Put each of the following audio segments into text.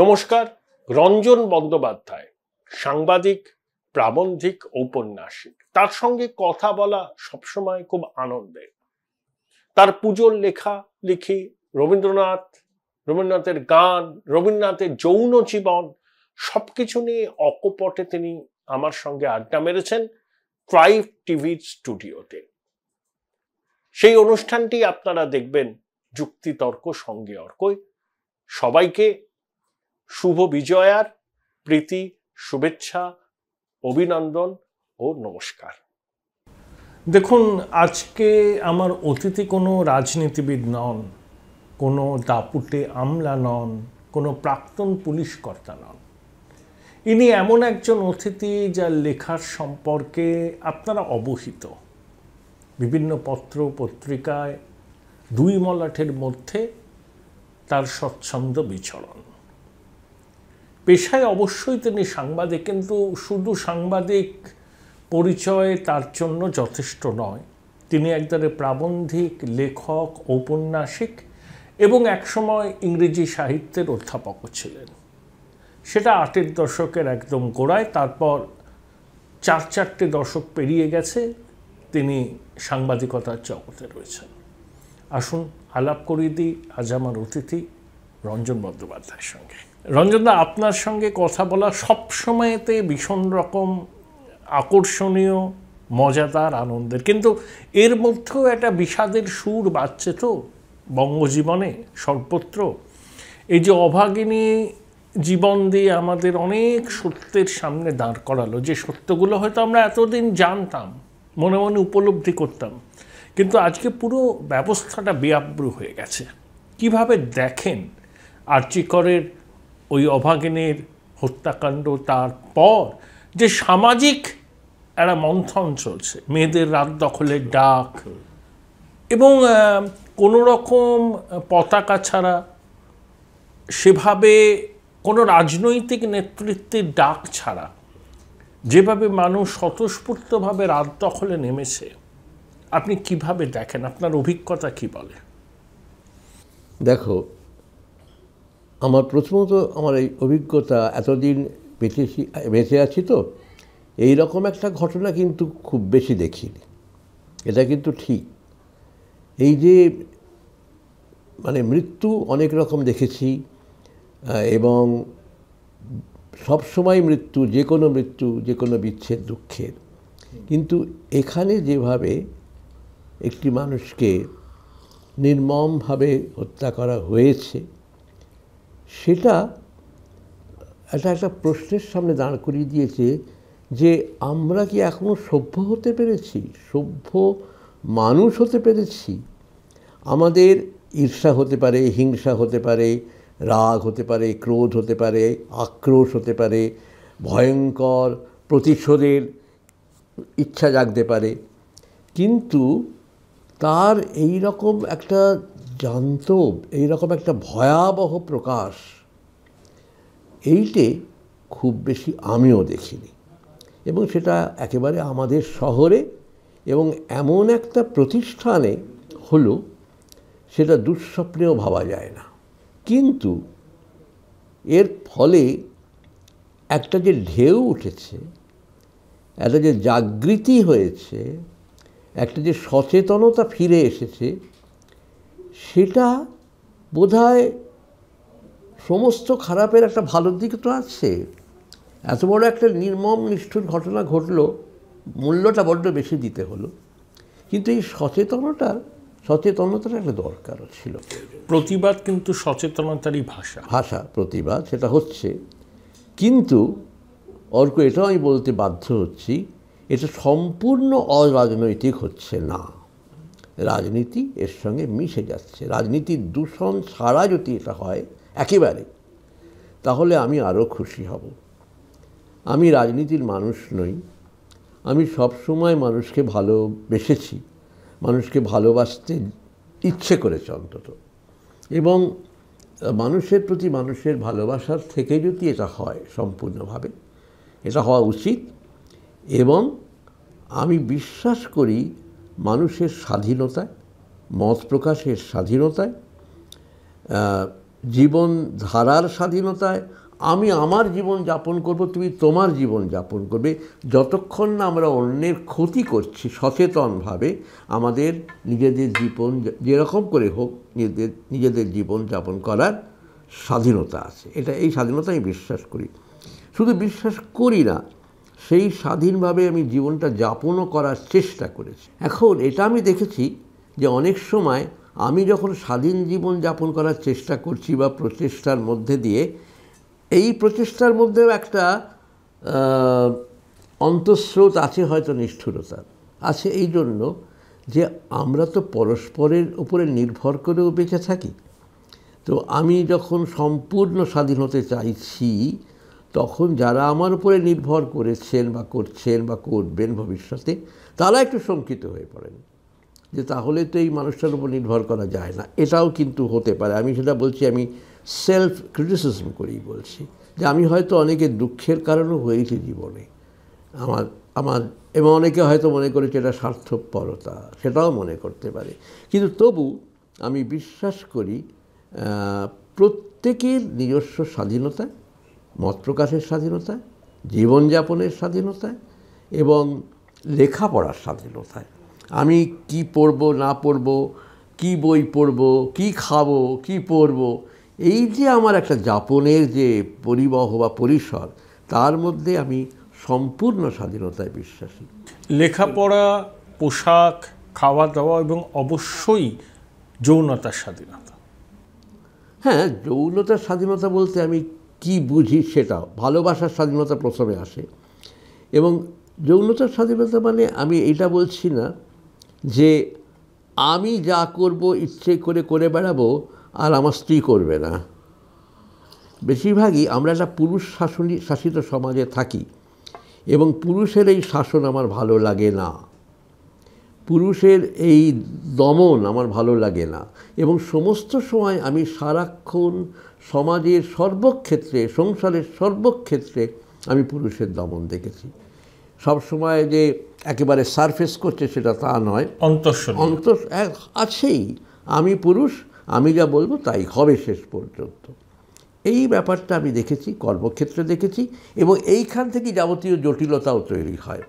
নমস্কার, রঞ্জন বন্দ্যোপাধ্যায়, সাংবাদিক, প্রাবন্ধিক, ঔপন্যাসিক। তার সঙ্গে কথা বলা সবসময় খুব আনন্দের। তার পুজোর লেখা লিখি রবীন্দ্রনাথ, রবীন্দ্রনাথের গান, রবীন্দ্রনাথের যৌন জীবন, সবকিছু নিয়ে অকপটে তিনি আমার সঙ্গে আড্ডা মেরেছেন ট্রাইভ টিভির স্টুডিওতে সেই অনুষ্ঠানটি আপনারা দেখবেন যুক্তিতর্ক সঙ্গে অর্কই সবাইকে শুভ বিজয়ার প্রীতি, শুভেচ্ছা, অভিনন্দন ও নমস্কার। দেখুন, আজকে আমার অতিথি কোনো রাজনীতিবিদ নন, কোনো দাপুটে আমলা নন, কোনো প্রাক্তন পুলিশ কর্তা নন। ইনি এমন একজন অতিথি যার লেখার সম্পর্কে আপনারা অবহিত। বিভিন্ন পত্র পত্রিকায় দুই মলাঠের মধ্যে তার স্বচ্ছন্দ বিচরণ। পেশায় অবশ্যই তিনি সাংবাদিক, কিন্তু শুধু সাংবাদিক পরিচয় তার জন্য যথেষ্ট নয়। তিনি একদলে প্রাবন্ধিক, লেখক, ঔপন্যাসিক এবং একসময় ইংরেজি সাহিত্যের অধ্যাপকও ছিলেন। সেটা আটের দশকের একদম গোড়ায়, তারপর চার চারটে দশক পেরিয়ে গেছে, তিনি সাংবাদিকতার জগতে রয়েছেন। আসুন আলাপ করিয়ে দিই, আজ আমার অতিথি রঞ্জন বন্দ্যোপাধ্যায়ের সঙ্গে। রঞ্জনদা আপনার সঙ্গে কথা বলা সবসময়তে ভীষণ রকম আকর্ষণীয়, মজাদার, আনন্দের। কিন্তু এর মধ্যেও একটা বিষাদের সুর বাজছে তো বঙ্গজীবনে সর্বত্র। এই যে অভাগিনী জীবন দিয়ে আমাদের অনেক সত্যের সামনে দাঁড় করালো, যে সত্যগুলো হয়তো আমরা এতদিন জানতাম, মনে মনে উপলব্ধি করতাম, কিন্তু আজকে পুরো ব্যবস্থাটা বেআব্রু হয়ে গেছে। কীভাবে দেখেন আর্চিকরের ওই অভাগিনীর হত্যাকাণ্ড তারপর যে সামাজিক একটা মন্থন চলছে, মেয়েদের রাত দখলের ডাক এবং কোনো রকম পতাকা ছাড়া সেভাবে কোনো রাজনৈতিক নেতৃত্বের ডাক ছাড়া যেভাবে মানুষ স্বতঃস্ফূর্তভাবে রাত দখলে নেমেছে, আপনি কীভাবে দেখেন? আপনার অভিজ্ঞতা কি বলে? দেখো আমার প্রথমত আমার এই অভিজ্ঞতা এতদিন বেঁচে বেঁচে আছি তো এই রকম একটা ঘটনা কিন্তু খুব বেশি দেখিনি। এটা কিন্তু ঠিক। এই যে মানে মৃত্যু অনেক রকম দেখেছি এবং সব সময় মৃত্যু, যে কোনো মৃত্যু, যে কোনো বিচ্ছেদ, দুঃখের। কিন্তু এখানে যেভাবে একটি মানুষকে নির্মমভাবে হত্যা করা হয়েছে সেটা একটা একটা প্রশ্নের সামনে দাঁড় করিয়ে দিয়েছে যে আমরা কি এখনও সভ্য হতে পেরেছি? সভ্য মানুষ হতে পেরেছি? আমাদের ঈর্ষা হতে পারে, হিংসা হতে পারে, রাগ হতে পারে, ক্রোধ হতে পারে, আক্রোশ হতে পারে, ভয়ঙ্কর প্রতিশোধের ইচ্ছা জাগতে পারে। কিন্তু তার এই রকম একটা জান্তব এইরকম একটা ভয়াবহ প্রকাশ। এইটে খুব বেশি আমিও দেখিনি। এবং সেটা একেবারে আমাদের শহরে এবং এমন একটা প্রতিষ্ঠানে হলো, সেটা দুঃস্বপ্নেও ভাবা যায় না। কিন্তু এর ফলে একটা যে ঢেউ উঠেছে, একটা যে জাগৃতি হয়েছে, একটা যে সচেতনতা ফিরে এসেছে সেটা বোধহয় সমস্ত খারাপের একটা ভালোর দিক তো আছে এত বড় একটা নির্মম নিষ্ঠুর ঘটনা ঘটলো মূল্যটা বড্ড বেশি দিতে হলো। কিন্তু এই সচেতনতার সচেতনতার একটা দরকারও ছিল। প্রতিবাদ কিন্তু সচেতনতারই ভাষা। ভাষা প্রতিবাদ সেটা হচ্ছে। কিন্তু অর্ক এটাও আমি বলতে বাধ্য হচ্ছি এটা সম্পূর্ণ অরাজনৈতিক হচ্ছে না। রাজনীতি এর সঙ্গে মিশে যাচ্ছে। রাজনীতির দূষণ ছাড়া যদি এটা হয়, একেবারে, তাহলে আমি আরও খুশি হব। আমি রাজনীতির মানুষ নই। আমি সবসময় মানুষকে ভালোবেসেছি। মানুষকে ভালোবাসতে ইচ্ছে করেছে অন্তত। এবং মানুষের প্রতি মানুষের ভালোবাসার থেকে যদি এটা হয় সম্পূর্ণভাবে, এটা হওয়া উচিত। এবং আমি বিশ্বাস করি মানুষের স্বাধীনতায়, মত প্রকাশের স্বাধীনতায় জীবন ধারার স্বাধীনতায়, আমি আমার জীবন যাপন করব, তুমি তোমার জীবন যাপন করবে। যতক্ষণ না আমরা অন্যের ক্ষতি করছি সচেতনভাবে, আমাদের নিজেদের জীবন যেরকম করে হোক, নিজেদের নিজেদের জীবন যাপন করার স্বাধীনতা আছে। এটা, এই স্বাধীনতা আমি বিশ্বাস করি। শুধু বিশ্বাস করি না সেই স্বাধীনভাবে আমি জীবনটা যাপনও করার চেষ্টা করেছি। এখন এটা আমি দেখেছি যে অনেক সময় আমি যখন স্বাধীন জীবন যাপন করার চেষ্টা করছি বা প্রচেষ্টার মধ্যে দিয়ে, এই প্রচেষ্টার মধ্যেও একটা অন্তঃস্রোত আছে হয়তো নিষ্ঠুরতার আছে এই জন্য যে আমরা তো পরস্পরের উপরে নির্ভর করেও বেঁচে থাকি। তো আমি যখন সম্পূর্ণ স্বাধীন হতে চাইছি তখন যারা আমার উপরে নির্ভর করেছেন বা করছেন বা করবেন ভবিষ্যতে, তারা একটু শঙ্কিত হয়ে পড়েন। যে তাহলে তো এই মানুষটার উপর নির্ভর করা যায় না। এটাও কিন্তু হতে পারে। আমি সেটা বলছি, আমি সেলফ ক্রিটিসিজম করেই বলছি যে আমি হয়তো অনেকে দুঃখের কারণও হয়েছি জীবনে। আমার আমার, এবং অনেকে হয়তো মনে করেছে এটা স্বার্থপরতা, সেটাও মনে করতে পারে। কিন্তু তবু আমি বিশ্বাস করি প্রত্যেকের নিজস্ব স্বাধীনতায় মত প্রকাশের স্বাধীনতায় জীবনযাপনের স্বাধীনতায় এবং লেখাপড়ার স্বাধীনতায় আমি কি পড়ব না পড়ব কি বই পড়ব কি খাব কি পড়ব এই যে আমার একটা যাপনের যে পরিবহ বা পরিসর তার মধ্যে আমি সম্পূর্ণ স্বাধীনতায় বিশ্বাসী। লেখাপড়া পোশাক খাওয়া দাওয়া এবং অবশ্যই যৌনতার স্বাধীনতা। হ্যাঁ যৌনতার স্বাধীনতা বলতে আমি কি বুঝি সেটা? ভালোবাসার স্বাধীনতা প্রথমে আসে। এবং যৌনতার স্বাধীনতা মানে আমি এটা বলছি না যে আমি যা করব, ইচ্ছে করে করে বেড়াবো আর আমার স্ত্রী করবে না। বেশিরভাগই আমরা একটা পুরুষ শাসনী, শাসিত সমাজে থাকি এবং পুরুষের এই শাসন আমার ভালো লাগে না। পুরুষের এই দমন আমার ভালো লাগে না। এবং সমস্ত সময় আমি সারাক্ষণ সমাজের সর্বক্ষেত্রে সংসারের সর্বক্ষেত্রে আমি পুরুষের দমন দেখেছি। সব সময় যে একেবারে সারফেস করছে সেটা তা নয়। অন্তঃসল অন্তর এক আছেই। আমি পুরুষ আমি যা বলব তাই হবে শেষ পর্যন্ত। এই ব্যাপারটা আমি দেখেছি কর্মক্ষেত্রে দেখেছি এবং এইখান থেকে যাবতীয় জটিলতাও তৈরি হয়।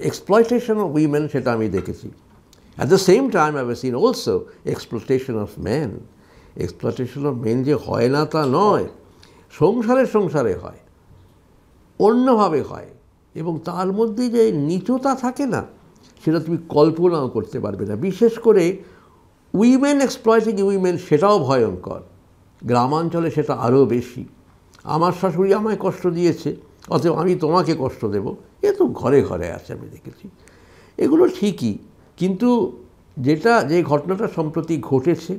এক্সপ্লয়টেশন অফ উইমেন সেটা আমি দেখেছি। At the same time I seen also exploitation of man exploitation of men যে হয় না তা নয়, সংসারে সংসারে হয়, অন্যভাবে হয় এবং তার মধ্যে যে নিচতা থাকে না, সেটা তুমি কল্পনাও করতে পারবে না। বিশেষ করে উইমেন এক্সপ্লয়টিং উইমেন সেটাও ভয়ঙ্কর। গ্রামাঞ্চলে সেটা আরও বেশি। আমার শাশুড়ি আমায় কষ্ট দিয়েছে, অতএব আমি তোমাকে কষ্ট দেব। এ তো ঘরে ঘরে আছে, আমি দেখেছি। এগুলো ঠিকই, কিন্তু যেটা, যে ঘটনাটা সম্প্রতি ঘটেছে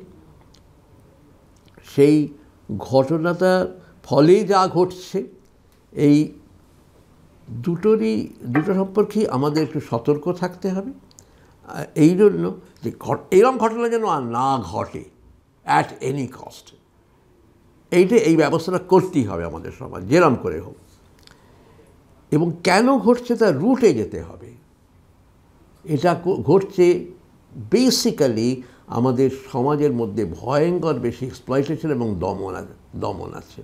সেই ঘটনাটার ফলে যা ঘটছে, এই দুটোরই, দুটো সম্পর্কেই আমাদের একটু সতর্ক থাকতে হবে। এই জন্য যে এরকম ঘটনা যেন আর না ঘটে অ্যাট এনি কস্ট এইটা, এই ব্যবস্থাটা করতেই হবে আমাদের সমাজ, যেরম করে হোক। এবং কেন ঘটছে তার রুটে যেতে হবে, এটা ঘটছে বেসিক্যালি আমাদের সমাজের মধ্যে ভয়ঙ্কর বেশি এক্সপ্লয়টেশন এবং দমন দমন আছে।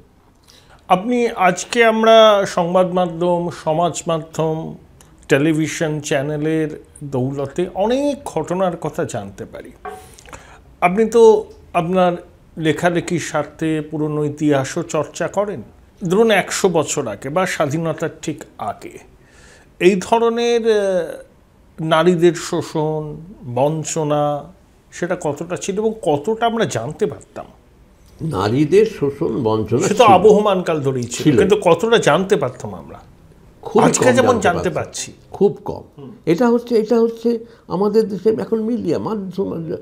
আপনি আজকে আমরা সংবাদ মাধ্যম, সমাজ মাধ্যম টেলিভিশন চ্যানেলের দৌলতে অনেক ঘটনার কথা জানতে পারি। আপনি তো আপনার লেখালেখির স্বার্থে পুরনো ইতিহাসও চর্চা করেন। ধরুন একশো বছর আগে বা স্বাধীনতার ঠিক আগে। এই ধরনের নারীদের শোষণ, বঞ্চনা সেটা কতটা ছিল এবং কতটা আমরা জানতে পারতাম? নারীদের শোষণ বঞ্চনা সে তো। আবহমানকাল ধরেই ছিল। কিন্তু কতটা জানতে পারতাম আমরা? আজকে যেমন জানতে। পারছি। খুব কম। এটা হচ্ছে এটা হচ্ছে আমাদের দেশে এখন মিডিয়া মাধ্যম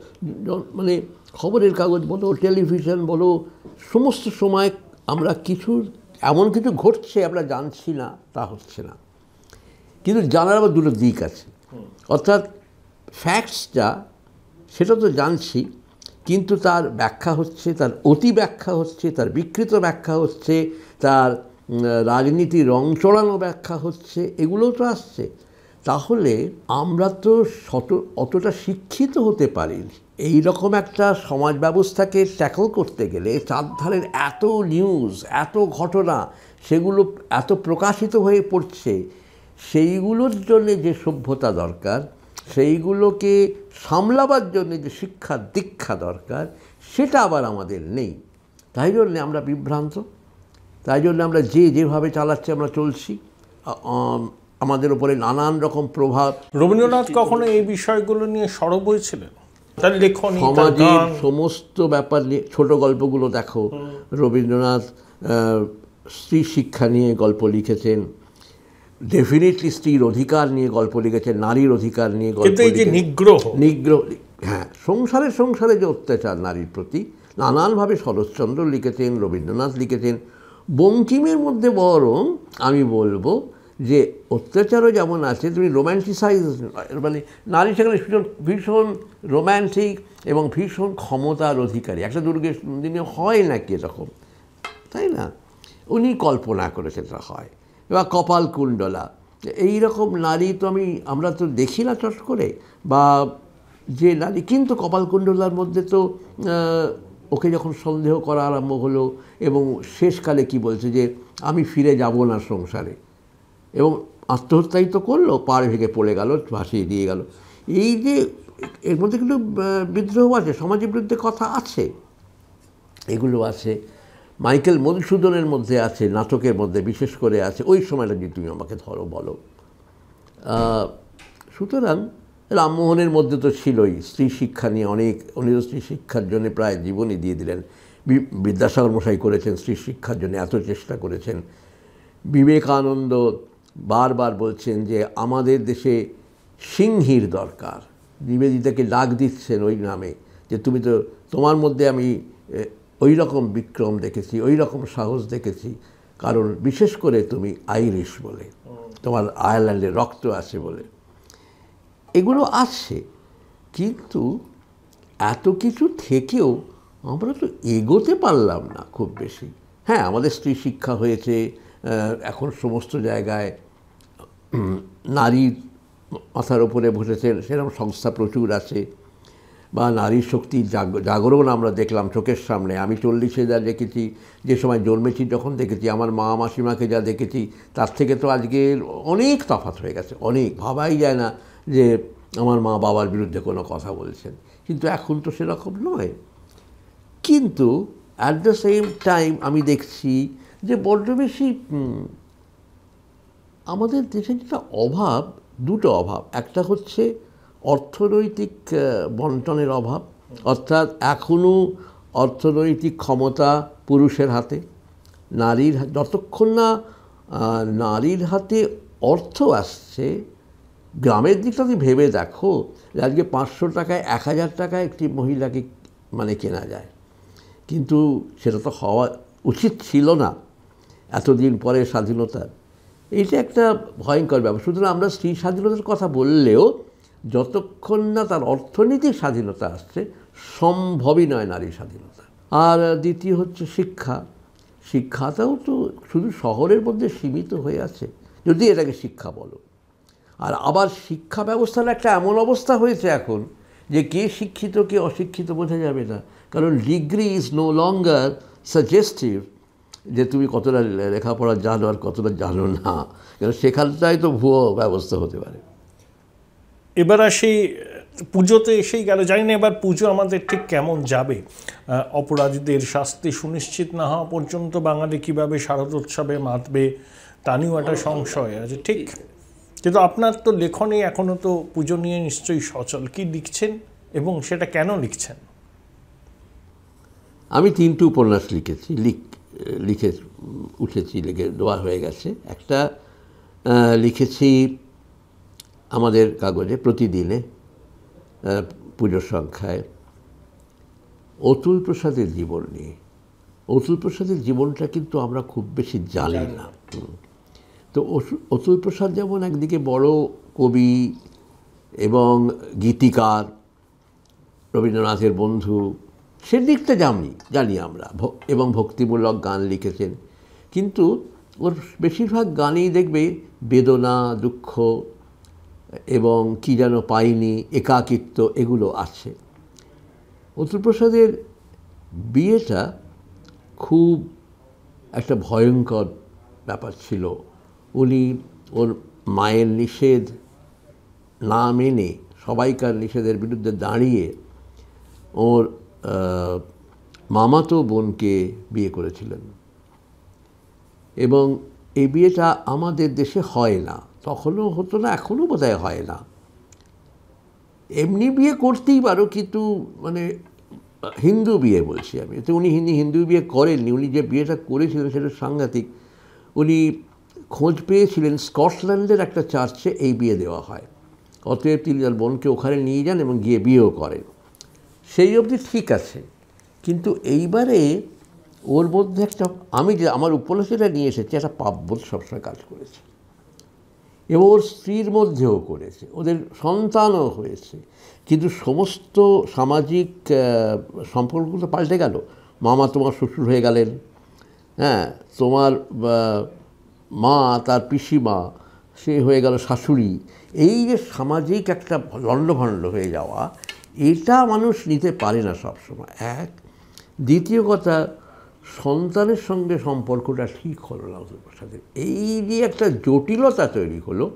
মানে খবরের কাগজ বলো টেলিভিশন বলো সমস্ত সময় আমরা কিছু এমন কিছু ঘটছে আমরা জানছি না তা হচ্ছে না। কিন্তু জানার আবার দুটো দিক আছে। অর্থাৎ ফ্যাক্টস যা সেটা তো জানছি, কিন্তু তার ব্যাখ্যা হচ্ছে, তার অতি ব্যাখ্যা হচ্ছে, তার বিকৃত ব্যাখ্যা হচ্ছে, তার রাজনীতি রং চড়ানো ব্যাখ্যা হচ্ছে, এগুলোও তো আসছে। তাহলে আমরা তো শত, অতটা শিক্ষিত হতে পারিনি। এই রকম একটা সমাজ ব্যবস্থাকে ট্যাকল করতে গেলে চারধারের এত নিউজ, এত ঘটনা, সেগুলো এত প্রকাশিত হয়ে পড়ছে, সেইগুলোর জন্য যে সভ্যতা দরকার সেইগুলোকে সামলাবার জন্য যে শিক্ষা দীক্ষা দরকার সেটা আবার আমাদের নেই। তাই জন্যে আমরা বিভ্রান্ত তাই জন্য আমরা যে যেভাবে চালাচ্ছি আমরা চলছি। আমাদের উপরে নানান রকম প্রভাব। রবীন্দ্রনাথ কখনো এই বিষয়গুলো নিয়ে সরব হয়েছিলেন? তার লেখনী সমাজের সমস্ত ব্যাপার নিয়ে ছোটো গল্পগুলো দেখো। রবীন্দ্রনাথ স্ত্রী শিক্ষা নিয়ে গল্প লিখেছেন। ডেফিনেটলি স্ত্রীর অধিকার নিয়ে গল্প লিখেছেন নারীর অধিকার নিয়ে গল্প নিগ্রহ। নিগ্রহ হ্যাঁ সংসারে সংসারে যে অত্যাচার নারীর প্রতি নানানভাবে শরৎচন্দ্র লিখেছেন রবীন্দ্রনাথ লিখেছেন। বঙ্কিমের মধ্যে বরং আমি বলব যে অত্যাচারও যেমন আছে তুমি রোম্যান্টিসাইজ মানে নারী সেখানে ভীষণ ভীষণ রোম্যান্টিক এবং ভীষণ ক্ষমতার অধিকারী। একটা দুর্গের দিনে হয় নাকি এরকম? তাই না? উনি কল্পনা করেছেন এটা হয়। এবার কপাল কুণ্ডলা। এই রকম নারী তো আমি, আমরা তো দেখি না চট করে, বা যে নারী, কিন্তু কপাল কুণ্ডলার মধ্যে তো ওকে যখন সন্দেহ করা আরম্ভ হলো, এবং শেষকালে কি বলছে যে, আমি ফিরে যাব না সংসারে। এবং আত্মহত্যাই তো করল পাড় ভেঙে পড়ে গেল, ভাসিয়ে দিয়ে গেল। এই যে, এর মধ্যে কিন্তু বিদ্রোহ আছে, সমাজের বিরুদ্ধে কথা আছে। এগুলো আছে। মাইকেল মধুসূদনের মধ্যে আছে, নাটকের মধ্যে বিশেষ করে আছে, ওই সময়টা যদি তুমি আমাকে ধরো, বলো। সুতরাং রামমোহনের মধ্যে তো ছিলই, স্ত্রী শিক্ষা নিয়ে অনেক, উনি স্ত্রী শিক্ষার জন্য প্রায় জীবনই দিয়ে দিলেন। বিদ্যাসাগর মশাই করেছেন স্ত্রী শিক্ষার জন্য, এত চেষ্টা করেছেন। বিবেকানন্দ বারবার বলছেন যে, আমাদের দেশে সিংহীর দরকার। নিবেদিতাকে ডাক দিচ্ছেন ওই নামে, যে, তুমি তো তোমার মধ্যে আমি ওই রকম বিক্রম দেখেছি ওই রকম সাহস দেখেছি। কারণ বিশেষ করে তুমি আইরিশ বলে, তোমার আয়ারল্যান্ডে রক্ত আছে বলে। এগুলো আছে, কিন্তু এত কিছু থেকেও আমরা তো এগোতে পারলাম না খুব বেশি। হ্যাঁ আমাদের স্ত্রী শিক্ষা হয়েছে এখন সমস্ত জায়গায় নারীর মাথার ওপরে বসেছেন সেরকম সংস্থা প্রচুর আছে। বা নারী শক্তির জাগ- জাগরণ আমরা দেখলাম চোখের সামনে। আমি চল্লিশে যা দেখেছি, যে সময় জন্মেছি যখন দেখেছি, আমার মা মাসিমাকে যা দেখেছি, তার থেকে তো আজকের অনেক তফাৎ হয়ে গেছে। অনেক। ভাবাই যায় না যে আমার মা বাবার বিরুদ্ধে কোনো কথা বলছেন। কিন্তু এখন তো সেরকম নয়। কিন্তু অ্যাট দ্য সেম টাইম আমি দেখছি যে বড্ড বেশি আমাদের দেশে যেটা অভাব, দুটো অভাব। একটা হচ্ছে অর্থনৈতিক বন্টনের অভাব, অর্থাৎ এখনও অর্থনৈতিক ক্ষমতা পুরুষের হাতে, নারীর যতক্ষণ না নারীর হাতে অর্থ আসছে, গ্রামের দিকটা তুমি ভেবে দেখো যে আজকে পাঁচশো টাকায়, এক হাজার টাকায় একটি মহিলাকে মানে কেনা যায়। কিন্তু সেটা তো হওয়া উচিত ছিল না এতদিন পরে স্বাধীনতার। এইটা একটা ভয়ঙ্কর ব্যাপার। সুতরাং আমরা স্ত্রী স্বাধীনতার কথা বললেও যতক্ষণ না তার অর্থনৈতিক স্বাধীনতা আসছে, সম্ভবই নয় নারী স্বাধীনতা। আর দ্বিতীয় হচ্ছে শিক্ষা। শিক্ষাটাও তো শুধু শহরের মধ্যে সীমিত হয়ে আছে, যদি এটাকে শিক্ষা বলো। আর আবার শিক্ষা ব্যবস্থার একটা এমন অবস্থা হয়েছে এখন, যে কে শিক্ষিত, কে অশিক্ষিত বোঝা যাবে না। কারণ degree is no longer suggestive, যে তুমি কতটা লেখাপড়া জানো আর কতটা জানো না। কারণ সেখানটাই তো ভুয়ো ব্যবস্থা হতে পারে। এবার আসি পুজোতে এসেই গেল। জানি না এবার পুজো আমাদের ঠিক কেমন যাবে। অপরাধীদের শাস্তি সুনিশ্চিত না হওয়া পর্যন্ত বাঙালি কীভাবে শারদোৎসবে মাতবে, তা নিয়েও একটা সংশয় আছে। ঠিক? কিন্তু আপনার তো লেখনে এখনও তো পুজো নিয়ে নিশ্চয়ই সচল। কি লিখছেন এবং সেটা কেন লিখছেন? আমি তিনটে উপন্যাস লিখেছি। লিখ, লিখে উঠেছি, লিখে দেওয়া হয়ে গেছে। একটা লিখেছি আমাদের কাগজে প্রতিদিনে পুজোর সংখ্যায় অতুল প্রসাদের জীবন নিয়ে। অতুল প্রসাদের জীবনটা কিন্তু আমরা খুব বেশি জানি না। তো অসু- অতুল প্রসাদ যেমন একদিকে বড় কবি এবং গীতিকার রবীন্দ্রনাথের বন্ধু সেদিকটা জানি জানি আমরা। এবং ভক্তিমূলক গান লিখেছেন। কিন্তু ওর বেশিরভাগ গানেই দেখবে বেদনা দুঃখ এবং কী যেন পাইনি, একাকিত্ব, এগুলো আছে। অতুলপ্রসাদের বিয়েটা খুব একটা ভয়ঙ্কর ব্যাপার ছিল। উনি ওর মায়ের নিষেধ না মেনে, সবাইকার নিষেধের বিরুদ্ধে দাঁড়িয়ে ওর মামাতো বোনকে বিয়ে করেছিলেন। এবং এই বিয়েটা আমাদের দেশে হয় না। তখনও হতো না, এখনও বোধহয় হয় না। এমনি বিয়ে করতেই পারো, কিন্তু মানে হিন্দু বিয়ে বলছি আমি। তো উনি হিন্দি, হিন্দু বিয়ে করেননি, উনি যে বিয়েটা করেছিলেন সেটা সাংঘাতিক। উনি খোঁজ পেয়েছিলেন স্কটল্যান্ডের একটা চার্চে এই বিয়ে দেওয়া হয়। অতএব তিনি তার বোনকে ওখানে নিয়ে যান এবং গিয়ে বিয়েও করেন। সেই অবধি ঠিক আছে, কিন্তু এইবারে ওর মধ্যে একটা, আমি যে আমার উপন্যাস নিয়ে এসেছি, একটা পাপবোধ সবসময় কাজ করেছে। এবং ওর স্ত্রীর মধ্যেও করেছে, ওদের সন্তানও হয়েছে। কিন্তু সমস্ত সামাজিক সম্পর্কগুলো পাল্টে গেল। মামা তোমার শ্বশুর হয়ে গেলেন হ্যাঁ? তোমার মা, তার পিসিমা, সে হয়ে গেল শাশুড়ি। এই যে সামাজিক একটা লণ্ডভণ্ড হয়ে যাওয়া, এটা মানুষ নিতে পারে না সবসময়। এক, দ্বিতীয় কথা সন্তানের সঙ্গে সম্পর্কটা ঠিক হলো না প্রসাদের এই যে একটা জটিলতা তৈরি হলো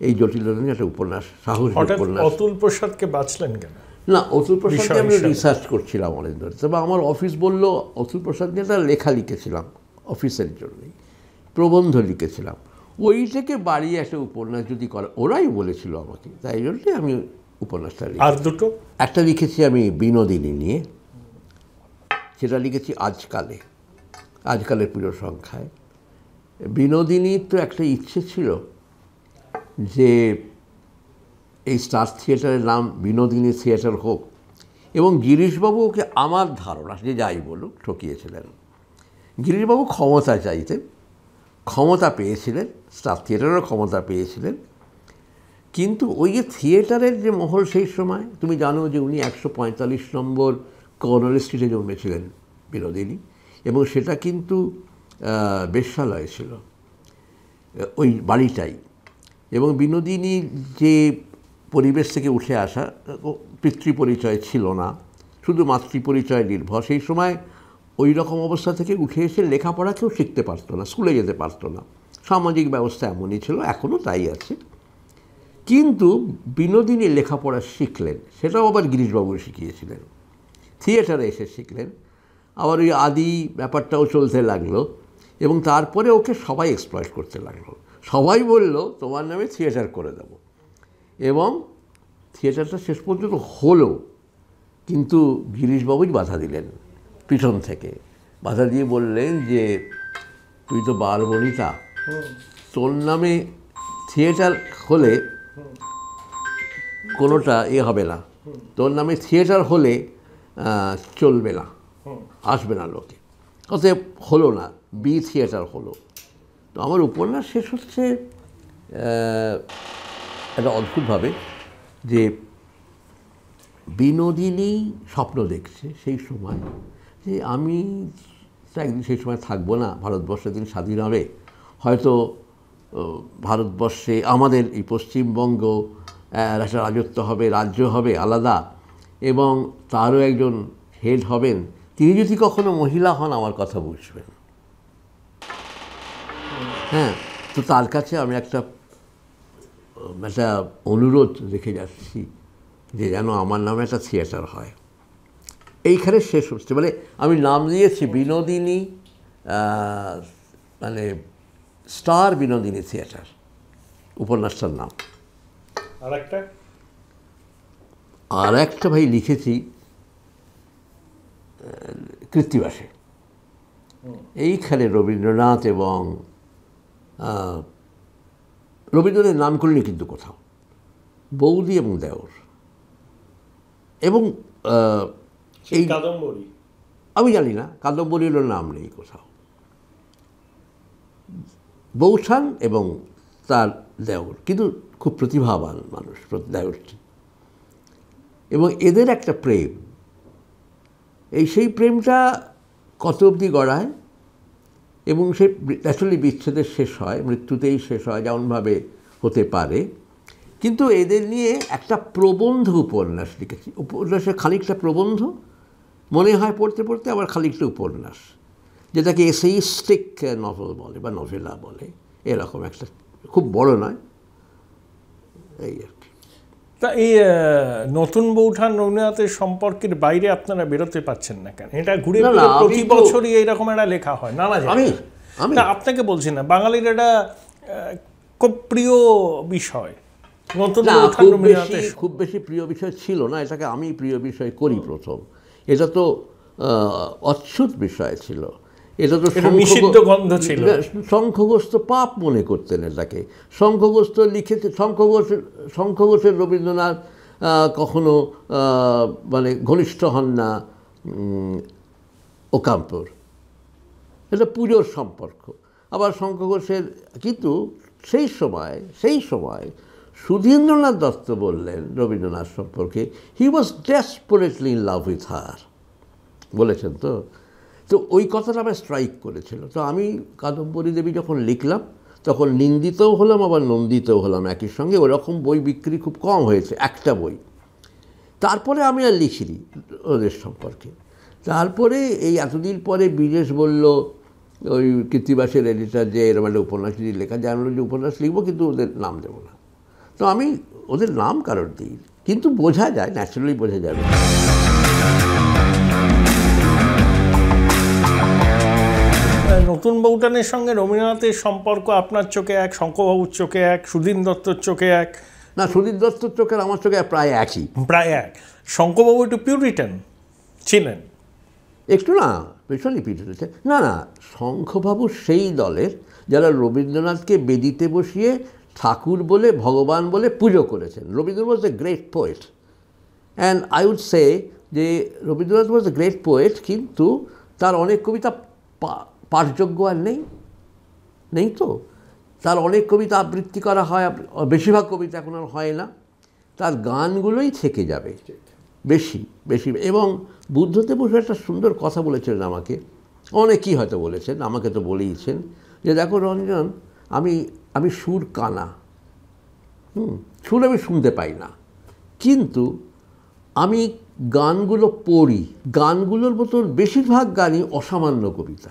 এই জটিলতা নিয়ে একটা উপন্যাস সাহস উপন্যাস। অতুল প্রসাদকে বাঁচলেন কেন? না অতুল প্রসাদকে আমি রিসার্চ করছিলাম অনেক ধরে তবে আমার অফিস বলল অতুল প্রসাদ নিয়ে একটা লেখা লিখেছিলাম অফিসের জন্যই। প্রবন্ধ লিখেছিলাম। ওই থেকে বাড়িয়ে একটা উপন্যাস যদি করা ওরাই বলেছিল আমাকে। তাই জন্যে আমি উপন্যাসটা আর দুটো? একটা লিখেছি আমি বিনোদিনী নিয়ে। সেটা লিখেছি আজকালে, আজকালের প্রিয় সংখ্যায়। বিনোদিনীর তো একটা ইচ্ছে ছিল যে এই স্টার থিয়েটারের নাম বিনোদিনী থিয়েটার হোক এবং গিরিশবাবু ওকে আমার ধারণা যে যাই বলুক, ঠকিয়েছিলেন। গিরিশবাবু ক্ষমতা চাইতেন, ক্ষমতা পেয়েছিলেন স্টার থিয়েটারেরও ক্ষমতা পেয়েছিলেন। কিন্তু ওই যে থিয়েটারের যে মহল সেই সময়, তুমি জানো যে উনি একশো পঁয়তাল্লিশ নম্বর কর্নার স্ট্রিটে জন্মেছিলেন বিনোদিনী এবং সেটা কিন্তু আহ, বেশ্যালয় ছিল ওই বাড়িটাই। এবং বিনোদিনীর যে পরিবেশ থেকে উঠে আসা পিতৃ পরিচয় ছিল না শুধু মাতৃ পরিচয় নির্ভর। সেই সময় ওই রকম অবস্থা থেকে উঠে এসে লেখাপড়া কেউ শিখতে পারতো না স্কুলে যেতে পারতো না। সামাজিক ব্যবস্থা এমনই ছিল এখনও তাই আছে। কিন্তু বিনোদিনী লেখাপড়া শিখলেন সেটাও আবার গিরিশবাবু শিখিয়েছিলেন। থিয়েটারে এসে শিখলেন। আবার ওই আদি ব্যাপারটাও চলতে লাগল এবং তারপরে ওকে সবাই এক্সপ্লয়েট করতে লাগল। সবাই বলল, তোমার নামে থিয়েটার করে দেবো। এবং থিয়েটারটা শেষ পর্যন্ত হলো, কিন্তু গিরিশবাবুই বাধা দিলেন পিছন থেকে। বাধা দিয়ে বললেন যে, তুই তো বালবনিতা তোর নামে থিয়েটার হলে কোনোটা এ হবে না। তোর নামে থিয়েটার হলে চলবে না, আসবে না লোকে। অতএব হলো না বি থিয়েটার হলো। তো আমার উপন্যাস শেষ হচ্ছে একটা অদ্ভুতভাবে, যে বিনোদিনী স্বপ্ন দেখছে সেই সময়, যে আমি তো একদিন সেই সময় থাকব না ভারতবর্ষের দিন স্বাধীন হবে। হয়তো ভারতবর্ষে আমাদের এই পশ্চিমবঙ্গ একটা রাজত্ব হবে, রাজ্য হবে আলাদা। এবং তারও একজন হেড হবেন, তিনি যদি কখনো মহিলা হন, আমার কথা বুঝবেন। হ্যাঁ তো তার কাছে আমি একটা একটা অনুরোধ রেখে যাচ্ছি যে যেন আমার নামে একটা থিয়েটার হয়। এইখানে শেষ হচ্ছে মানে আমি নাম দিয়েছি বিনোদিনী মানে স্টার বিনোদিনী থিয়েটার, উপন্যাসটার নাম। আর একটা আর একটা ভাই লিখেছি কৃত্তিবাসে। এইখানে রবীন্দ্রনাথ এবং রবীন্দ্রনাথের নাম করিনি কিন্তু কোথাও বৌদি এবং দেওর। এবং এই কাদম্বরী। আমি জানি না কাদম্বরীরও নাম নেই কোথাও। বৌঠান এবং তার দেওর কিন্তু খুব প্রতিভাবান মানুষ দেওর এবং এদের একটা প্রেম। এই সেই প্রেমটা কত অবধি গড়ায়? এবং সে ন্যাচুরালি বিচ্ছেদের শেষ হয়, মৃত্যুতেই শেষ হয় যেমনভাবে হতে পারে। কিন্তু এদের নিয়ে একটা প্রবন্ধ উপন্যাস লিখেছি। উপন্যাসের খানিকটা প্রবন্ধ, মনে হয় পড়তে পড়তে আবার খানিকটা উপন্যাস, যেটাকে এসেইস্টিক নভেল বলে বা নভেলা বলে। এরকম একটা, খুব বড় নয়। এই আর কি। তা এই নতুন বৌঠান রবীন্দ্রনাথের সম্পর্কের বাইরে আপনারা বেরোতে পারছেন না কেন? এটা ঘুরে প্রতি বছরই এইরকম একটা লেখা হয় নানা আমি না আপনাকে বলছি না বাঙালির এটা খুব প্রিয় বিষয় নতুন খুব বেশি রবীন্দ্রনাথের খুব বেশি প্রিয় বিষয় ছিল না এটাকে আমি প্রিয় বিষয় করি প্রথম। এটা তো অচ্ছুত বিষয় ছিল। এটা তো নিষিদ্ধ গন্ধ ছিল। শঙ্খঘোষ তো পাপ মনে করতেন এটাকে। শঙ্খঘোষ তো লিখেছে শঙ্খঘোষ শঙ্খঘোষের রবীন্দ্রনাথ কখনো মানে ঘনিষ্ঠ হন না ওকাম্পর এটা পুজোর সম্পর্ক। আবার শঙ্খ ঘোষের কিন্তু সেই সময় সেই সময় সুধীন্দ্রনাথ দত্ত বললেন রবীন্দ্রনাথ সম্পর্কে he was desperately in love with her বলেছেন তো? তো ওই কথাটা আমার স্ট্রাইক করেছিল। তো আমি কাদম্বরী দেবী যখন লিখলাম, তখন নিন্দিতও হলাম, আবার নন্দিতও হলাম একই সঙ্গে। ওরকম বই বিক্রি খুব কম হয়েছে, একটা বই। তারপরে আমি আর লিখিনি ওদের সম্পর্কে। তারপরে এই এতদিন পরে বিদেশ বলল, ওই কৃত্তিবাসের এডিটার যে এরম একটা উপন্যাস যদি লেখা যায়, আমি যে উপন্যাস লিখব, কিন্তু ওদের নাম দেবো না। তো আমি, ওদের নাম কারোর দিই কিন্তু বোঝা যায় ন্যাচারালি বোঝা যাবে। নতুন বৌঠানের সঙ্গে রবীন্দ্রনাথের সম্পর্ক আপনার চোখে এক শঙ্করবাবুর চোখে এক সুধীন দত্তর চোখে এক? না সুদীপ দত্তর চোখের আমার চোখে প্রায় একই। প্রায় এক। শঙ্করবাবু একটু পিউরিটান ছিলেন? একটু না ভীষণই পিছনেছে না না শঙ্খবাবু সেই দলের যারা রবীন্দ্রনাথকে বেদিতে বসিয়ে ঠাকুর বলে ভগবান বলে পুজো করেছেন। Rabindranath was a great poet and I would say যে Rabindranath was a great poet কিন্তু তার অনেক কবিতা পাঠযোগ্য আর নেই। নেই তো? তার অনেক কবিতা আবৃত্তি করা হয় বেশিরভাগ কবিতা এখন আর হয় না। তার গানগুলোই থেকে যাবে। বেশি বেশি। এবং বুদ্ধদেব বসু একটা সুন্দর কথা বলেছিলেন আমাকে। অনেকেই হয়তো বলেছেন, আমাকে তো বলেইছেন যে, দেখো রঞ্জন, আমি আমি সুর কানা। হুম, সুর আমি শুনতে পাই না। কিন্তু আমি গানগুলো পড়ি। গানগুলোর মতন বেশিরভাগ গানই অসামান্য কবিতা।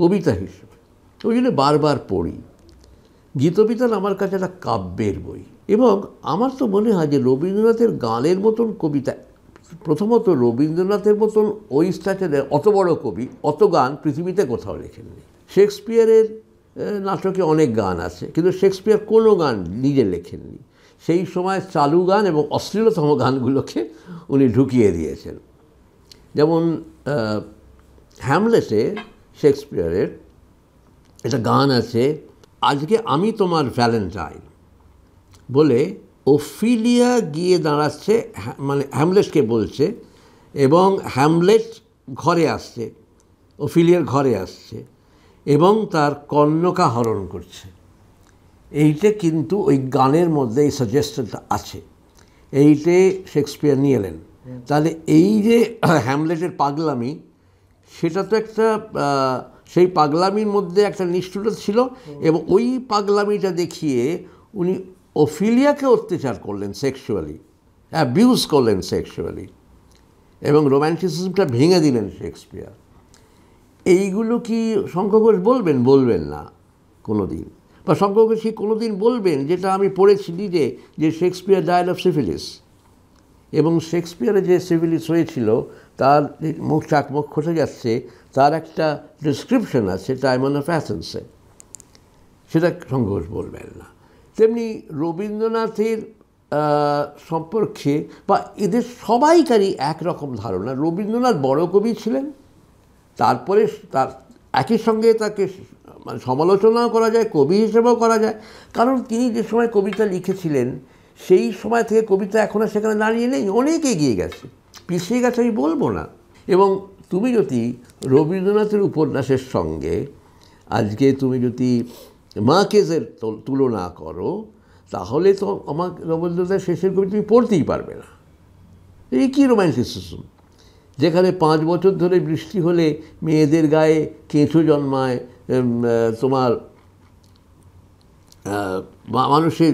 কবিতা হিসেবে। ওই জন্য বারবার পড়ি। গীতবিতান আমার কাছে একটা কাব্যের বই। এবং আমার তো মনে হয় যে রবীন্দ্রনাথের গানের মতন কবিতা, প্রথমত রবীন্দ্রনাথের মতন ওই স্ট্যাচারের অত বড় কবি, অত গান পৃথিবীতে কোথাও লেখেননি। শেক্সপিয়ারের নাটকে অনেক গান আছে, কিন্তু শেক্সপিয়ার কোনো গান নিজে লেখেননি। সেই সময় চালু গান এবং অশ্লীলতম গানগুলোকে উনি ঢুকিয়ে দিয়েছেন। যেমন হ্যামলেটে শেক্সপিয়ারের একটা গান আছে আজকে আমি তোমার ভ্যালেন্টাইন বলে ওফিলিয়া গিয়ে দাঁড়াচ্ছে মানে হ্যামলেটকে বলছে এবং হ্যামলেট ঘরে আসছে ওফিলিয়ার ঘরে আসছে এবং তার কর্ণকা হরণ করছে। এইটা কিন্তু ওই গানের মধ্যে এই সাজেশনটা আছে। এইটে শেক্সপিয়ার নিয়ে এলেন। তাহলে এই যে হ্যামলেটের পাগলামি সেটা তো একটা সেই পাগলামির মধ্যে একটা নিষ্ঠুরতা ছিল এবং ওই পাগলামিটা দেখিয়ে উনি অফিলিয়াকে অত্যাচার করলেন সেক্সুয়ালি অ্যাবিউজ করলেন সেক্সুয়ালি এবং রোম্যান্টিসিজমটা ভেঙে দিলেন শেক্সপিয়ার। এইগুলো কি শঙ্কর বলবেন? বলবেন না কোনো দিন বা শঙ্কর ঘোষ কি কোনো দিন বলবেন যেটা আমি পড়েছি নিজে যে শেক্সপিয়ার ডায়াল অফ সিফিলিস এবং শেক্সপিয়ারে যে সিভিলিস হয়েছিল তার মুখ চাক মুখ যাচ্ছে, তার একটা ডিসক্রিপশন আছে টাইমন অফ অ্যাথেন্সে সেটা সংঘোষ বলবেন না। তেমনি রবীন্দ্রনাথের সম্পর্কে বা এদের সবাইকারই একরকম ধারণা। রবীন্দ্রনাথ বড় কবি ছিলেন, তারপরে তার একই সঙ্গে তাকে মানে সমালোচনাও করা যায়, কবি হিসেবেও করা যায়। কারণ তিনি যে সময় কবিতা লিখেছিলেন, সেই সময় থেকে কবিতা এখন আর সেখানে দাঁড়িয়ে নেই, অনেক এগিয়ে গেছে। পিছিয়ে গেছে আমি বলব না। এবং তুমি যদি রবীন্দ্রনাথের উপন্যাসের সঙ্গে আজকে তুমি যদি মার্কেজের তুল- তুলনা করো, তাহলে তো আমার রবীন্দ্রনাথের শেষের কবি তুমি পড়তেই পারবে না। এই কী রোম্যান্টিসিজম? যেখানে পাঁচ বছর ধরে বৃষ্টি হলে মেয়েদের গায়ে কেঁচো জন্মায় তোমার মানুষের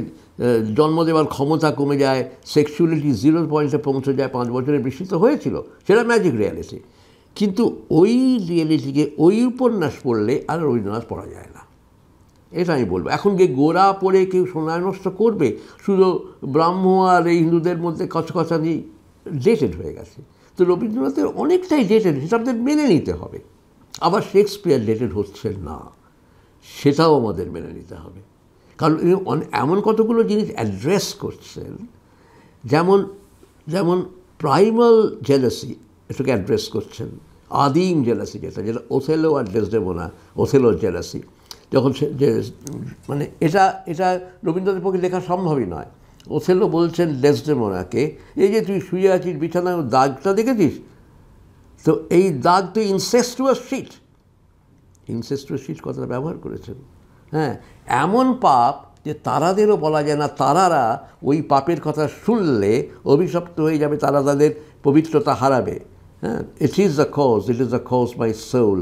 জন্ম দেওয়ার ক্ষমতা কমে যায় সেক্সুয়ালিটি জিরো পয়েন্টে পৌঁছে যায়, পাঁচ বছরের বেশি তো হয়েছিল, সেটা ম্যাজিক রিয়ালিটি কিন্তু ওই রিয়েলিটিকে ওই উপন্যাস পড়লে আর রবীন্দ্রনাথ পড়া যায় না। এটা আমি বলব। এখন গিয়ে গোড়া পড়ে কেউ সোনায় নষ্ট করবে, শুধু ব্রাহ্ম আর এই হিন্দুদের মধ্যে কচকচানি ডেটেড হয়ে গেছে। তো রবীন্দ্রনাথের অনেকটাই ডেটেড আমাদের মেনে নিতে হবে। আবার শেক্সপিয়ার ডেটেড হচ্ছে না, সেটাও আমাদের মেনে নিতে হবে। কারণ উনি এমন কতগুলো জিনিস অ্যাড্রেস করছেন, যেমন যেমন প্রাইমাল জেলাসি এটাকে অ্যাড্রেস করছেন, আদিম জেলাসি যেটা যেটা ওথেলো আর ডেসডেমোনা ওথেলোর জেলাসি যখন সে, যে মানে এটা এটা রবীন্দ্রনাথের পক্ষে লেখা সম্ভবই নয়। ওথেলো বলছেন ডেসডেমোনাকে এই যে তুই শুয়ে আছিস বিছানায় দাগটা দেখেছিস? তো এই দাগ তো ইনসেস্টুয়াস শিট ইনসেস্টুয়াস শিট কথাটা ব্যবহার করেছেন। হ্যাঁ এমন পাপ যে তারাদেরও বলা যায় না তারারা ওই পাপের কথা শুনলে অভিশপ্ত হয়ে যাবে তারা তাদের পবিত্রতা হারাবে। হ্যাঁ it is the cause it is the cause my soul